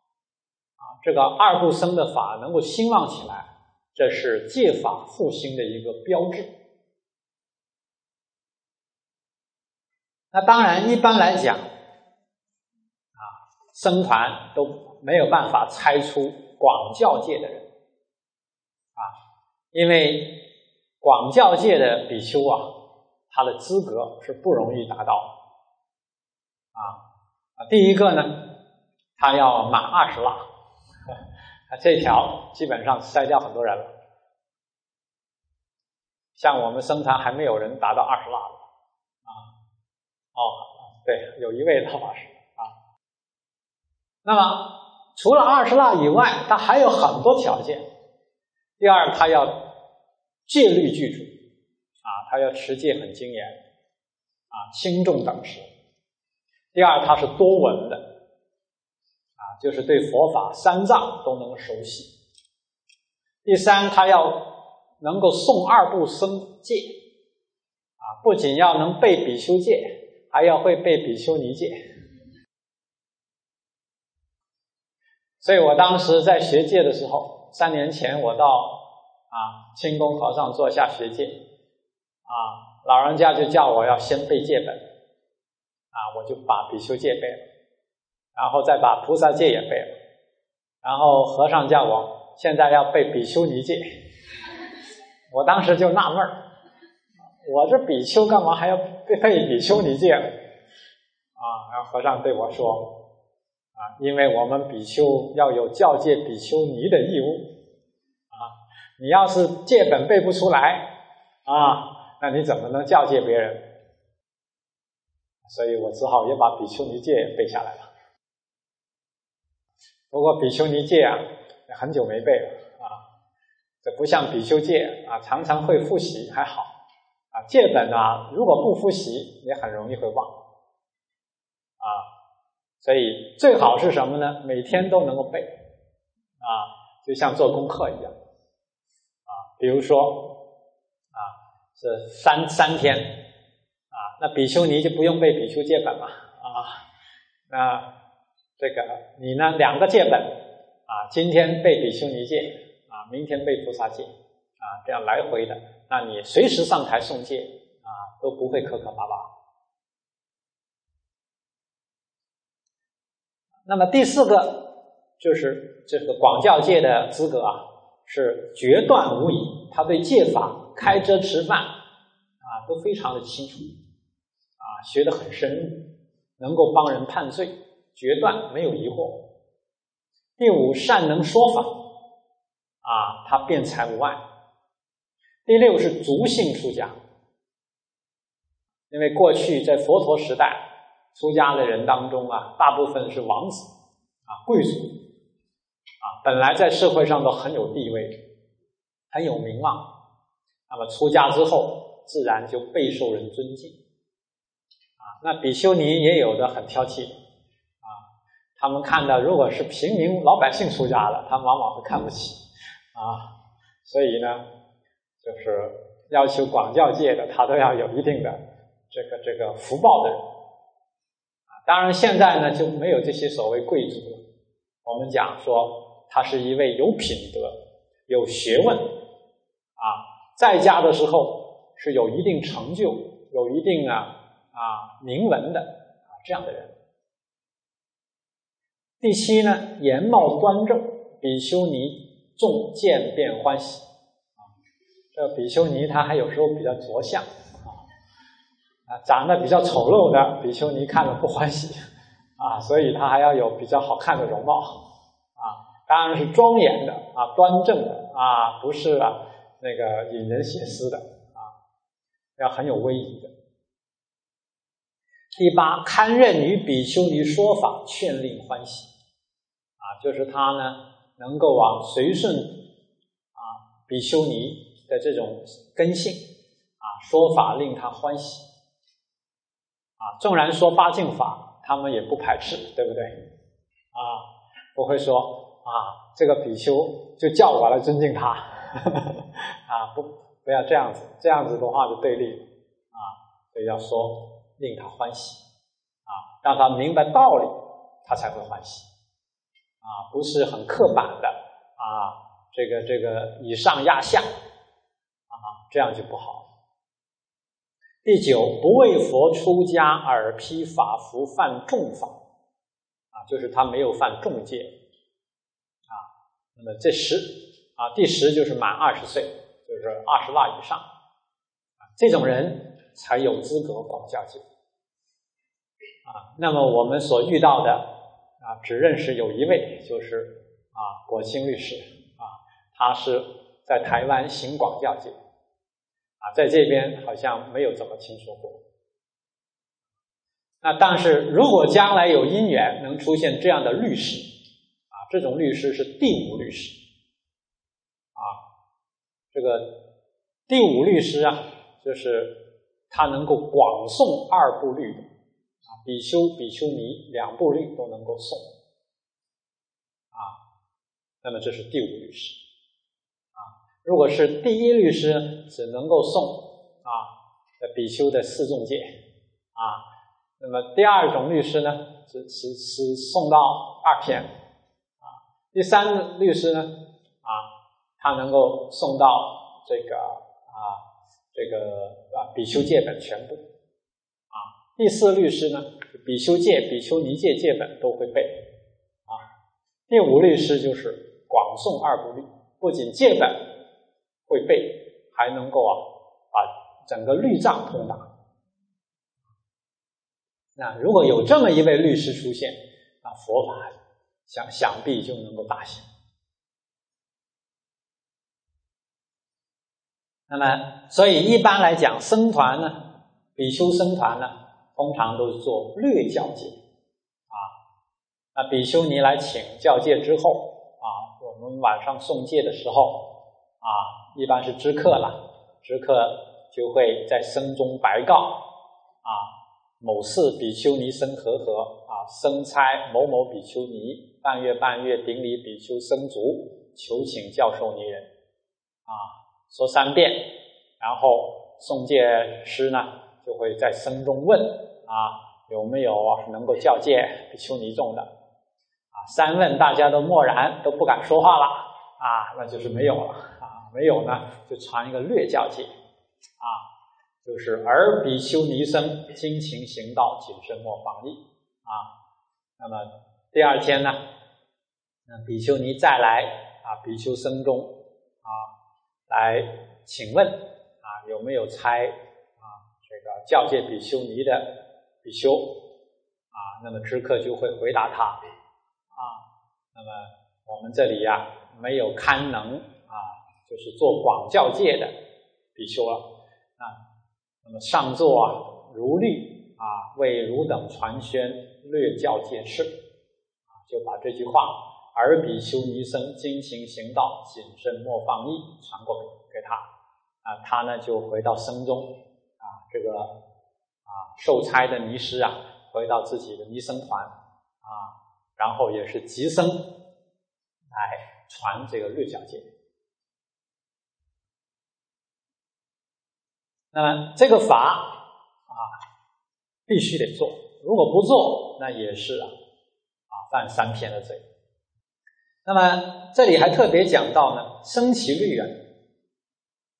啊，这个二部僧的法能够兴旺起来，这是戒法复兴的一个标志。那当然，一般来讲啊，僧团都没有办法拆出广教界的人。啊因为广教界的比丘啊，他的资格是不容易达到啊啊，第一个呢，他要满二十腊，这条基本上筛掉很多人了。像我们生产还没有人达到二十腊的啊，哦，对，有一位老法师啊。那么除了二十腊以外，他还有很多条件。第二，他要。戒律具足，啊，他要持戒很精严，啊，轻重等持。第二，他是多闻的，就是对佛法三藏都能熟悉。第三，他要能够诵二部僧戒，啊，不仅要能背比丘戒，还要会背比丘尼戒。所以我当时在学戒的时候，三年前我到。啊，清宫和尚坐下学戒，啊，老人家就叫我要先背戒本，啊，我就把比丘戒背了，然后再把菩萨戒也背了，然后和尚叫我现在要背比丘尼戒，我当时就纳闷，我这比丘干嘛还要背背比丘尼戒？啊，然后和尚对我说，啊，因为我们比丘要有教戒比丘尼的义务。啊你要是戒本背不出来啊，那你怎么能教戒别人？所以我只好也把比丘尼戒也背下来了。不过比丘尼戒啊，很久没背了啊。这不像比丘戒啊，常常会复习，还好啊。戒本啊，如果不复习，也很容易会忘啊。所以最好是什么呢？每天都能够背啊，就像做功课一样啊。比如说，啊，是三三天，啊，那比丘尼就不用背比丘戒本嘛，啊，那这个你呢，两个戒本，啊，今天背比丘尼戒，啊，明天背菩萨戒，啊，这样来回的，那你随时上台诵戒，啊，都不会磕磕巴巴。那么第四个就是这个广教界的资格啊。是决断无疑，他对戒法、开遮持犯啊都非常的清楚，啊学得很深入，能够帮人判罪，决断没有疑惑。第五，善能说法，啊他辩才无碍。第六是族姓出家，因为过去在佛陀时代出家的人当中啊，大部分是王子啊贵族。啊本来在社会上都很有地位，很有名望，那么出家之后，自然就备受人尊敬。啊，那比丘尼也有的很挑剔，他们看到如果是平民老百姓出家的，他们往往会看不起，啊，所以呢，就是要求广教界的他都要有一定的这个这个福报的人。啊，当然现在呢就没有这些所谓贵族了，我们讲说。他是一位有品德、有学问啊，在家的时候是有一定成就、有一定啊啊名闻的啊这样的人。第七呢，颜貌端正，比丘尼众见便欢喜啊。这比丘尼他还有时候比较着相啊啊，长得比较丑陋的比丘尼看了不欢喜啊，所以他还要有比较好看的容貌啊，当然是庄严的啊，端正的啊，不是啊那个引人血思的啊，要很有威仪的。第八，堪任于比丘尼说法，劝令欢喜。就是他呢，能够啊随顺啊比丘尼的这种根性啊说法令他欢喜啊，纵然说八敬法，他们也不排斥，对不对？啊，不会说啊这个比丘就叫我来尊敬他 啊，不不要这样子，这样子的话就对立啊，所以要说令他欢喜啊，让他明白道理，他才会欢喜。啊，不是很刻板的啊，这个这个以上压下啊，这样就不好。第九，不为佛出家而披法服犯重法啊，就是他没有犯重戒啊。那么这十啊，第十就是满二十岁，就是二十腊以上，这种人才有资格广教戒啊。那么我们所遇到的。啊，只认识有一位，就是啊，果清律师啊，他是在台湾行广教界啊，在这边好像没有怎么听说过。那但是如果将来有因缘能出现这样的律师啊，这种律师是第五律师啊，这个第五律师啊，就是他能够广诵二部律。啊比丘、比丘尼两部律都能够诵，啊，那么这是第五律师，啊，如果是第一律师只能够诵啊，比丘的四众戒，啊，那么第二种律师呢，只只只送到二篇，啊，第三律师呢，啊，他能够送到这个啊，这个啊比丘戒本全部。第四律师呢，比丘戒、比丘尼戒戒本都会背啊。第五律师就是广诵二部律，不仅戒本会背，还能够啊把整个律藏通达。那如果有这么一位律师出现，那佛法想想必就能够大行。那么，所以一般来讲，僧团呢，比丘僧团呢。通常都是做略教戒啊，那比丘尼来请教戒之后啊，我们晚上送戒的时候啊，一般是知客了，知客就会在僧中白告啊，某寺比丘尼僧和合啊，僧差某某比丘尼，半月半月顶礼比丘僧足，求请教授尼人啊，说三遍，然后送戒师呢。就会在僧中问啊，有没有能够教戒比丘尼众的啊？三问大家都默然，都不敢说话了啊，那就是没有了啊。没有呢，就传一个略教戒啊，就是而比丘尼僧精勤行道，谨慎莫妨意啊。那么第二天呢，那比丘尼再来啊，比丘僧中啊来请问啊，有没有差？这个教戒比丘尼的比丘啊，那么知客就会回答他啊，那么我们这里呀没有堪能啊，就是做广教界的比丘了啊，那么上座啊如律啊为汝等传宣略教戒事啊，就把这句话而比丘尼僧精勤行道谨慎莫放逸传过给他啊，他呢就回到僧中。这个啊，受差的尼师啊，回到自己的尼僧团啊，然后也是吉僧来传这个律教戒。那么这个法啊，必须得做，如果不做，那也是啊啊犯三篇的罪。那么这里还特别讲到呢，升旗律啊，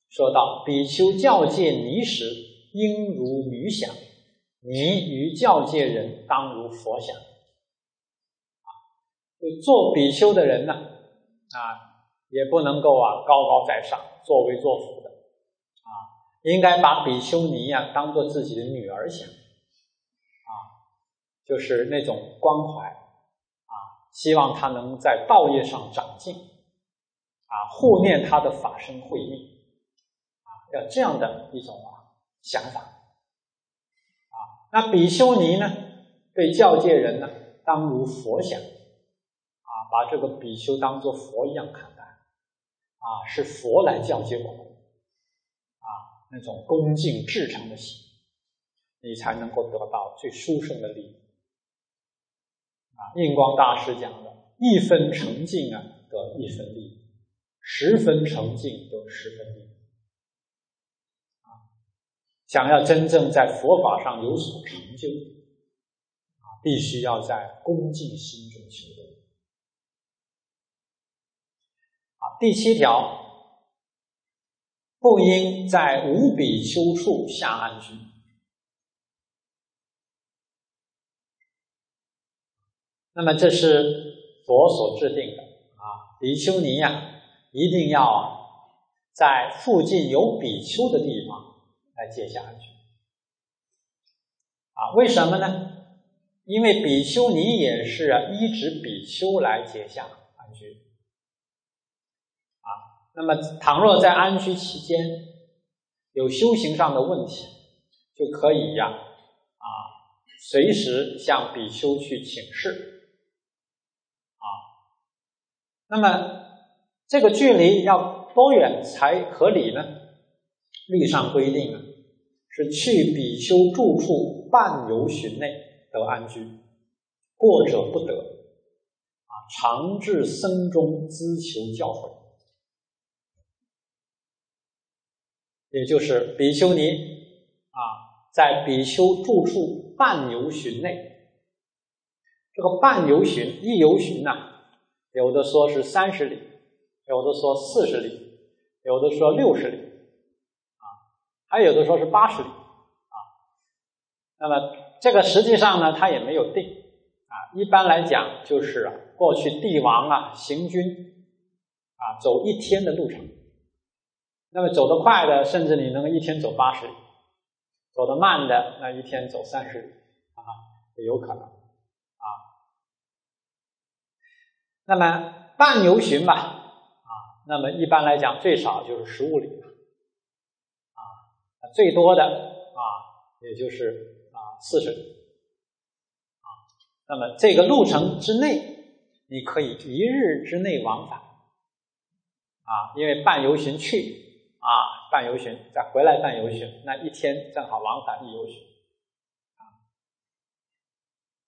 说到比丘教戒尼时，应如女想；尼于教界人，当如佛想。啊，就做比丘的人呢，啊，也不能够啊高高在上，作威作福的，啊，应该把比丘尼呀当做自己的女儿想，啊，就是那种关怀，啊，希望她能在道业上长进，啊，护念她的法身慧命。啊要这样的一种啊想法，啊，那比丘尼呢，对教界人呢，当如佛想，啊，把这个比丘当做佛一样看待，啊，是佛来教诫我们，啊，那种恭敬至诚的心，你才能够得到最殊胜的利益。啊，印光大师讲的，一分诚敬啊，得一分利；十分诚敬得十分利。想要真正在佛法上有所成就，啊，必须要在恭敬心中修炼。啊，第七条，不应在无比丘处下安居。那么这是佛所制定的啊，比丘尼呀，一定要在附近有比丘的地方。来结下安居啊？为什么呢？因为比丘尼也是依止比丘来结下安居啊。那么，倘若在安居期间有修行上的问题，就可以呀啊，随时向比丘去请示啊。那么，这个距离要多远才合理呢？律上规定啊，是去比丘住处半由旬内得安居，过者不得。啊，常至僧中咨求教诲，也就是比丘尼啊，在比丘住处半由旬内。这个半由旬，一由旬呐，有的说是三十里，有的说四十里，有的说六十里。还有的说是八十里啊，那么这个实际上呢，他也没有定啊。一般来讲，就是啊，过去帝王啊行军啊走一天的路程，那么走得快的，甚至你能一天走八十里；走得慢的，那一天走三十里啊，也有可能啊。那么半牛旬吧啊，那么一般来讲，最少就是十五里。最多的啊，也就是啊四十啊。那么这个路程之内，你可以一日之内往返啊，因为半游巡去啊，半游巡再回来半游巡，那一天正好往返一游巡啊。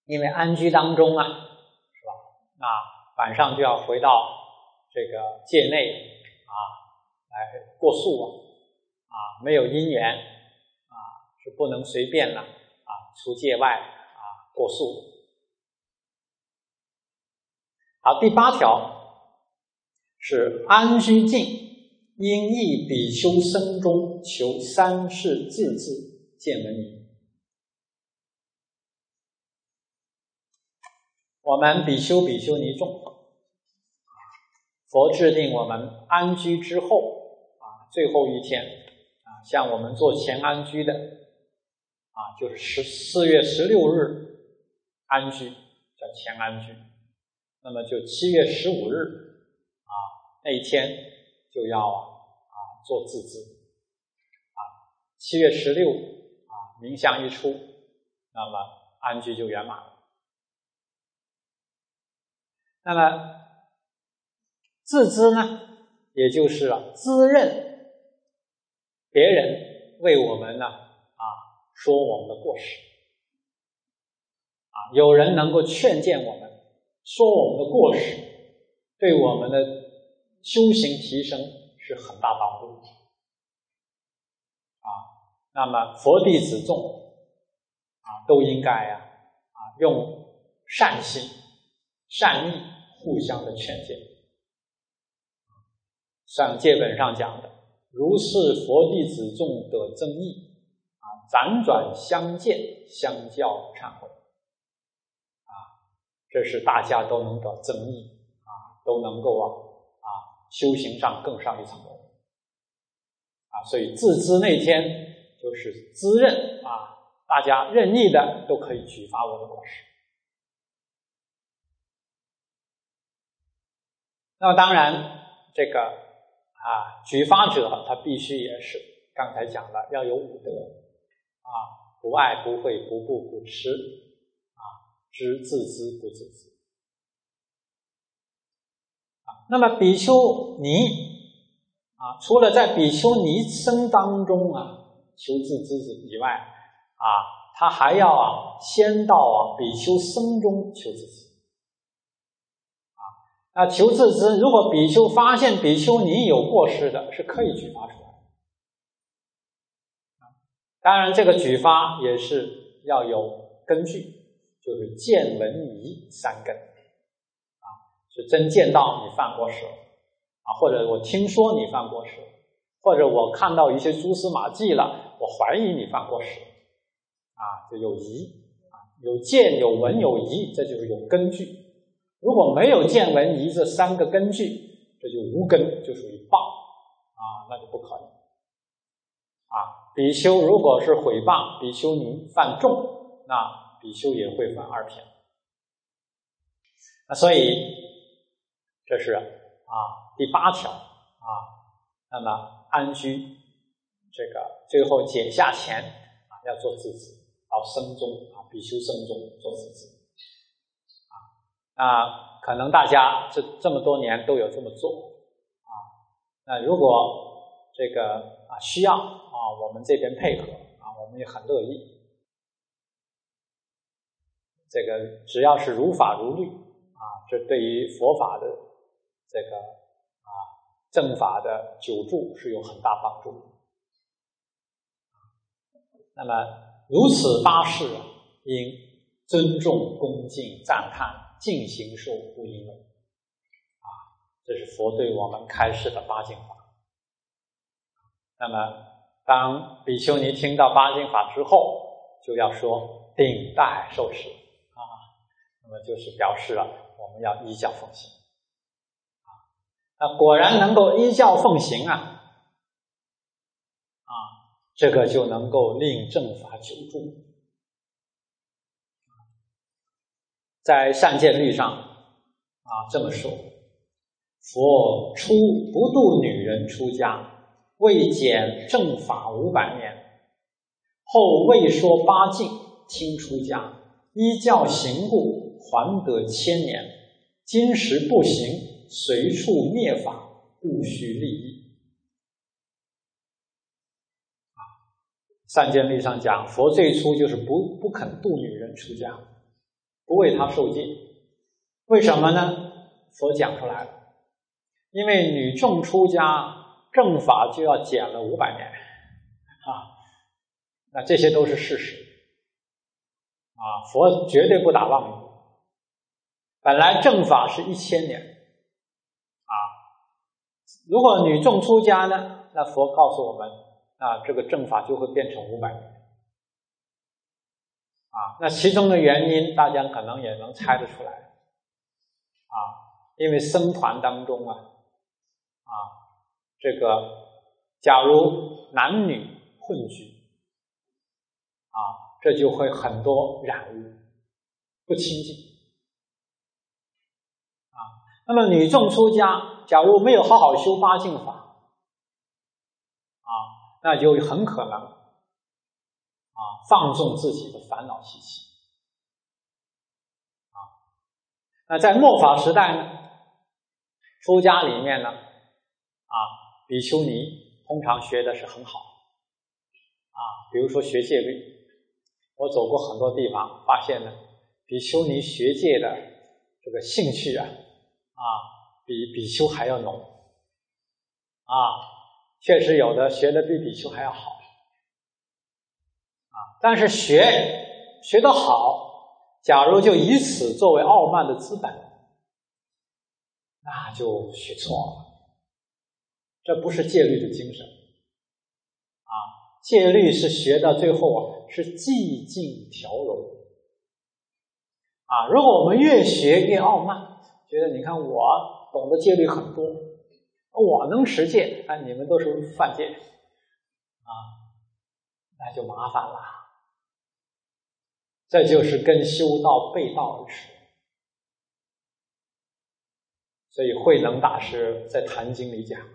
因为安居当中啊，是吧？那晚上就要回到这个界内啊，来过宿啊。啊，没有因缘啊，是不能随便了啊，出界外啊过宿。好，第八条是安居境，应忆比丘僧中求三世自字见闻名。我们比丘、比丘尼众，佛制定我们安居之后啊，最后一天。像我们做前安居的，啊，就是十四月十六日安居叫前安居，那么就七月十五日啊那一天就要啊做自知，啊七月十六啊明相一出，那么安居就圆满了。那么自知呢，也就是滋润。别人为我们呢啊说我们的过失啊，有人能够劝谏我们，说我们的过失，对我们的修行提升是很大帮助啊。那么佛弟子众啊都应该啊啊用善心、善意互相的劝谏。像戒本上讲的。如是佛弟子众得增益，啊，辗转相见，相教忏悔，啊，这是大家都能得增益，啊，都能够啊啊修行上更上一层楼，啊，所以自知那天就是自认啊，大家任意的都可以举发我的果实。那么当然，这个啊，举发者他必须也是刚才讲了，要有五德啊，不爱不会不顾不吃啊，知自知不自知啊。那么比丘尼啊，除了在比丘尼僧当中啊求自知以外啊，他还要啊先到啊比丘僧中求自知。那求自知，如果比丘发现比丘尼有过失的，是可以举发出来的。当然，这个举发也是要有根据，就是见闻疑三根啊，是真见到你犯过失啊，或者我听说你犯过失，或者我看到一些蛛丝马迹了，我怀疑你犯过失啊，就有疑啊，有见有闻有疑，这就是有根据。如果没有见闻疑这三个根据，这就无根，就属于谤啊，那就不可以啊。比丘如果是毁谤比丘尼犯众，那比丘也会犯二品。那所以这是啊第八条啊。那么安居这个最后解下前啊要做自知，到僧中啊比丘僧中做自知。啊，可能大家这这么多年都有这么做啊。那如果这个啊需要啊，我们这边配合啊，我们也很乐意。这个只要是如法如律啊，这对于佛法的这个啊正法的久住是有很大帮助。那么如此八事啊，应尊重、恭敬、赞叹。进行受不因为啊，这是佛对我们开示的八经法。那么，当比丘尼听到八经法之后，就要说顶戴受持啊，那么就是表示了我们要依教奉行啊。那果然能够依教奉行啊，啊，这个就能够令正法久住。在善见律上啊这么说：佛出不度女人出家，未减正法五百年；后未说八禁，听出家，依教行故，还得千年。今时不行，随处灭法，不须利益。啊，善见律上讲，佛最初就是不不肯度女人出家。不为他受戒，为什么呢？佛讲出来了，因为女众出家正法就要减了五百年，啊，那这些都是事实，啊，佛绝对不打妄语。本来正法是一千年，啊，如果女众出家呢，那佛告诉我们，啊，这个正法就会变成五百年。啊，那其中的原因，大家可能也能猜得出来，啊，因为僧团当中啊，啊，这个假如男女混居，啊，这就会很多染污，不清净，啊，那么女众出家，假如没有好好修八净法，啊，那就很可能。放纵自己的烦恼习气啊！那在末法时代呢，出家里面呢，啊，比丘尼通常学的是很好啊，比如说学戒律，我走过很多地方，发现呢，比丘尼学戒的这个兴趣啊，啊，比比丘还要浓啊，确实有的学的比比丘还要好。但是学学得好，假如就以此作为傲慢的资本，那就学错了。这不是戒律的精神啊戒律是学到最后啊，是寂静调柔。啊，如果我们越学越傲慢，觉得你看我懂得戒律很多，我能持戒，啊，你们都是犯戒，啊，那就麻烦了。这就是跟修道背道而驰。所以慧能大师在《坛经》里讲啊：“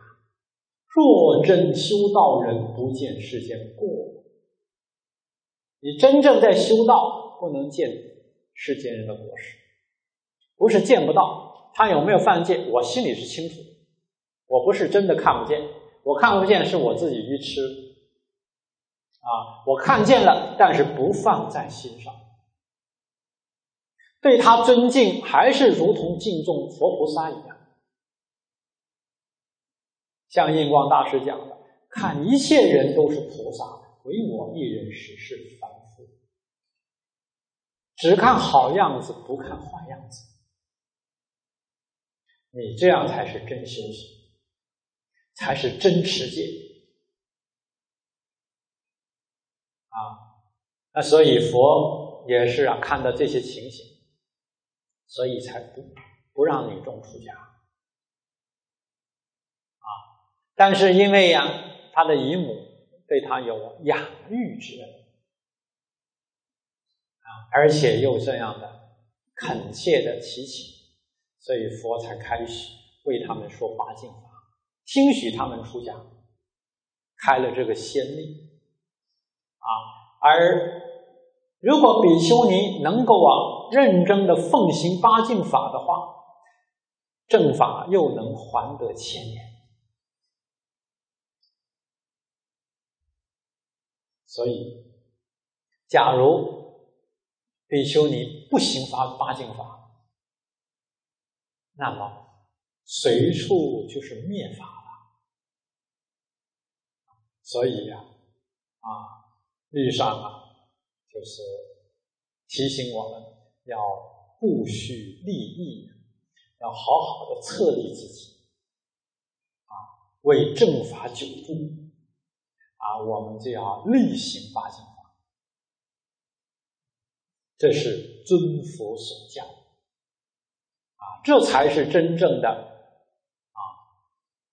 若真修道人，不见世间过。”你真正在修道，不能见世间人的过失，不是见不到他有没有犯戒，我心里是清楚。我不是真的看不见，我看不见是我自己愚痴啊！我看见了，但是不放在心上。对他尊敬，还是如同敬重佛菩萨一样。像印光大师讲的：“看一切人都是菩萨，唯我一人实是凡夫。只看好样子，不看坏样子。你这样才是真修行，才是真持戒啊！那所以佛也是啊，看到这些情形。”所以才不不让女众出家，啊！但是因为呀，他的姨母对他有养育之恩，啊，而且又这样的恳切的祈请，所以佛才开始为他们说八敬法，听许他们出家，开了这个先例，啊，而。如果比丘尼能够啊认真的奉行八敬法的话，正法又能还得千年。所以，假如比丘尼不行发八敬法，那么随处就是灭法了。所以呀，啊，律上啊。就是提醒我们要不虚利益，要好好的策立自己，啊，为正法久住，啊，我们就要力行八正法，这是尊佛所教，啊，这才是真正的啊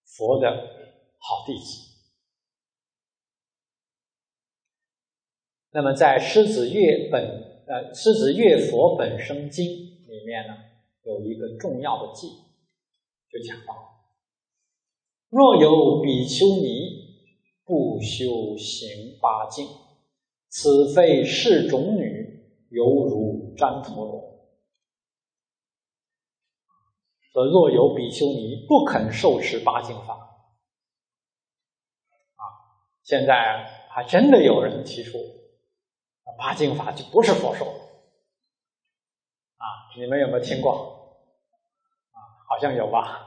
佛的好弟子。那么，在《狮子月本》呃，《狮子月佛本生经》里面呢，有一个重要的记，就讲到：若有比丘尼不修行八敬，此非是种女，犹如旃陀罗。说若有比丘尼不肯受持八敬法，啊，现在还真的有人提出。八敬法就不是佛说啊！你们有没有听过？啊，好像有吧？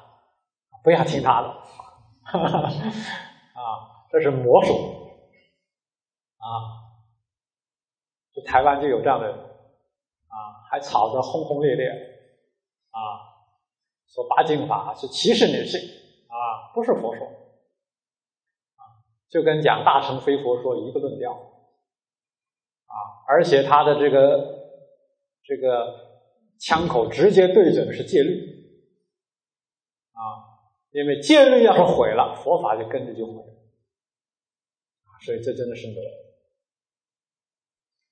不要听他的，啊，这是魔术啊！就台湾就有这样的啊，还吵得轰轰烈烈啊，说八敬法是歧视女性啊，不是佛说啊，就跟讲大乘非佛说一个论调。而且他的这个这个枪口直接对准的是戒律，啊，因为戒律要是毁了，佛法就跟着就毁了，所以这真的是魔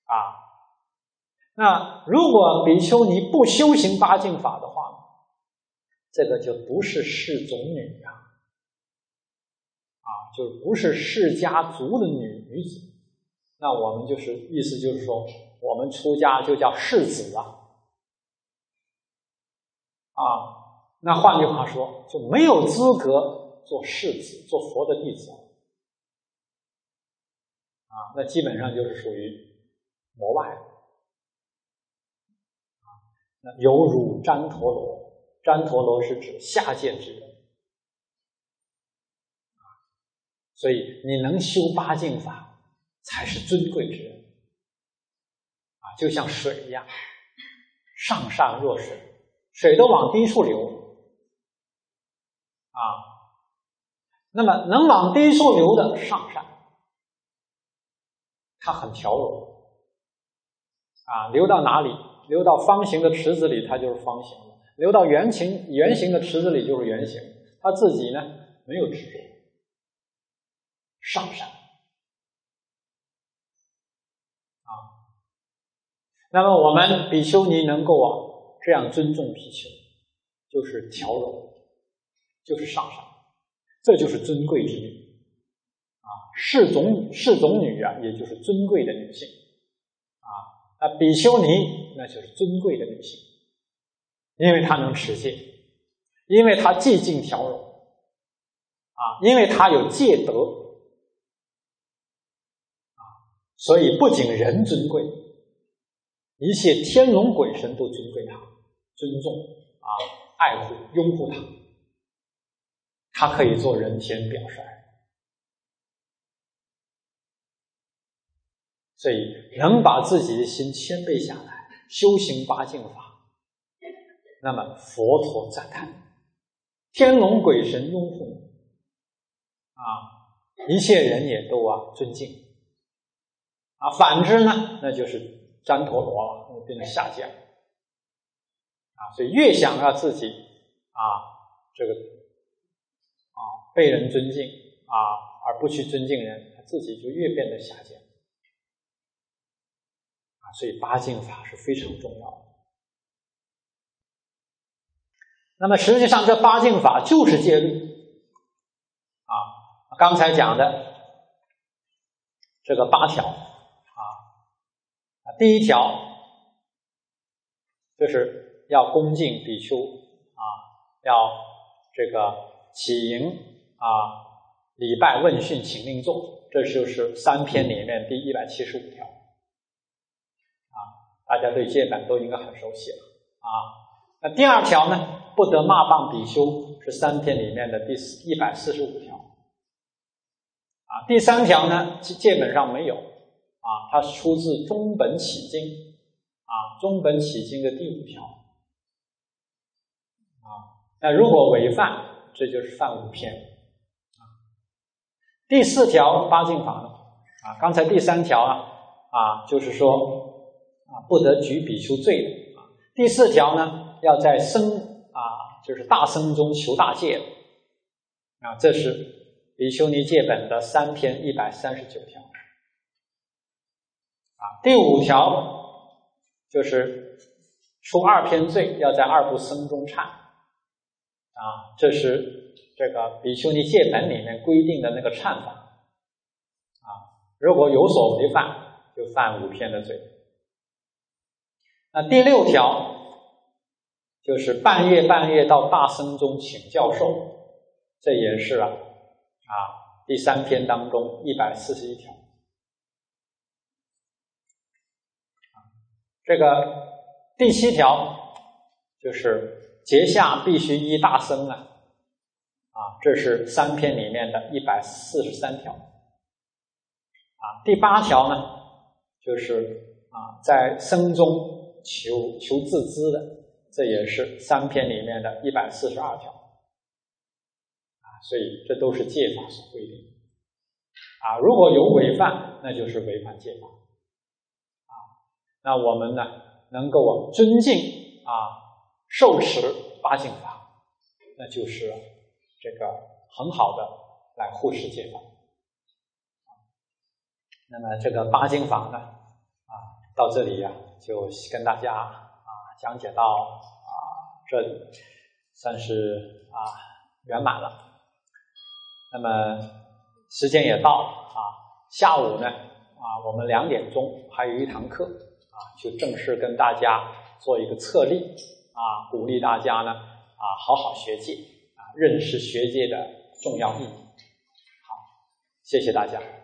啊。那如果比丘尼不修行八敬法的话，这个就不是世种女呀，啊，就不是世家族的女女子。那我们就是意思就是说，我们出家就叫世子啊，啊，那换句话说，就没有资格做世子，做佛的弟子，啊，那基本上就是属于魔外，啊，那犹如旃陀罗，旃陀罗是指下贱之人，啊，所以你能修八敬法。才是尊贵之人啊，就像水一样，上善若水，水都往低处流啊。那么能往低处流的上善它很调柔，啊，流到哪里，流到方形的池子里，它就是方形的；流到圆形圆形的池子里，就是圆形。它自己呢，没有执着，上善。啊，那么我们比丘尼能够啊这样尊重比丘，就是调柔，就是上上，这就是尊贵之女。侍种侍种女啊，也就是尊贵的女性，啊，那比丘尼那就是尊贵的女性，因为她能持戒，因为她寂静调柔，啊，因为她有戒德，啊，所以不仅人尊贵，一切天龙鬼神都尊贵他，尊重啊，爱护拥护他，他可以做人天表率。所以，能把自己的心谦卑下来，修行八敬法，那么佛陀赞叹，天龙鬼神拥护，啊，一切人也都啊尊敬，啊，反之呢，那就是旃陀罗了，变成下降，啊，所以越想要自己啊这个啊被人尊敬啊，而不去尊敬人，自己就越变得下降。所以八敬法是非常重要的。那么实际上，这八敬法就是戒律啊。刚才讲的这个八条，第一条就是要恭敬比丘啊，要这个起迎啊，礼拜问讯请令坐，这就是三篇里面第一百七十五条啊。大家对戒本都应该很熟悉了啊。那第二条呢？不得骂谤比丘，是三篇里面的第四一百四十五条。啊，第三条呢，戒本上没有啊，它是出自中本起经啊，中本起经的第五条。啊，那如果违犯，这就是犯五篇。啊，第四条八敬法？啊，刚才第三条啊，啊，就是说。啊，不得举比丘罪的啊。第四条呢，要在僧啊，就是大僧中求大戒啊。这是比丘尼戒本的三篇一百三十九条啊。第五条就是出二篇罪，要在二部僧中忏啊。这是这个比丘尼戒本里面规定的那个忏法啊。如果有所违犯，就犯五篇的罪。那第六条就是半夜半夜到大僧中请教授，这也是啊啊第三篇当中一百四十一条。这个第七条就是节下必须依大僧啊啊，这是三篇里面的一百四十三条。啊，第八条呢就是啊在僧中。求求自知的，这也是三篇里面的一百四十二条啊，所以这都是戒法所规定啊。如果有违犯，那就是违反戒法。那我们呢，能够尊敬啊，受持八敬法，那就是这个很好的来护持戒法。那么这个八经法呢，啊，到这里呀。就跟大家啊讲解到啊这里，算是啊圆满了。那么时间也到了啊，下午呢啊我们两点钟还有一堂课就正式跟大家做一个测例啊，鼓励大家呢啊好好学界啊，认识学界的重要意义。好，谢谢大家。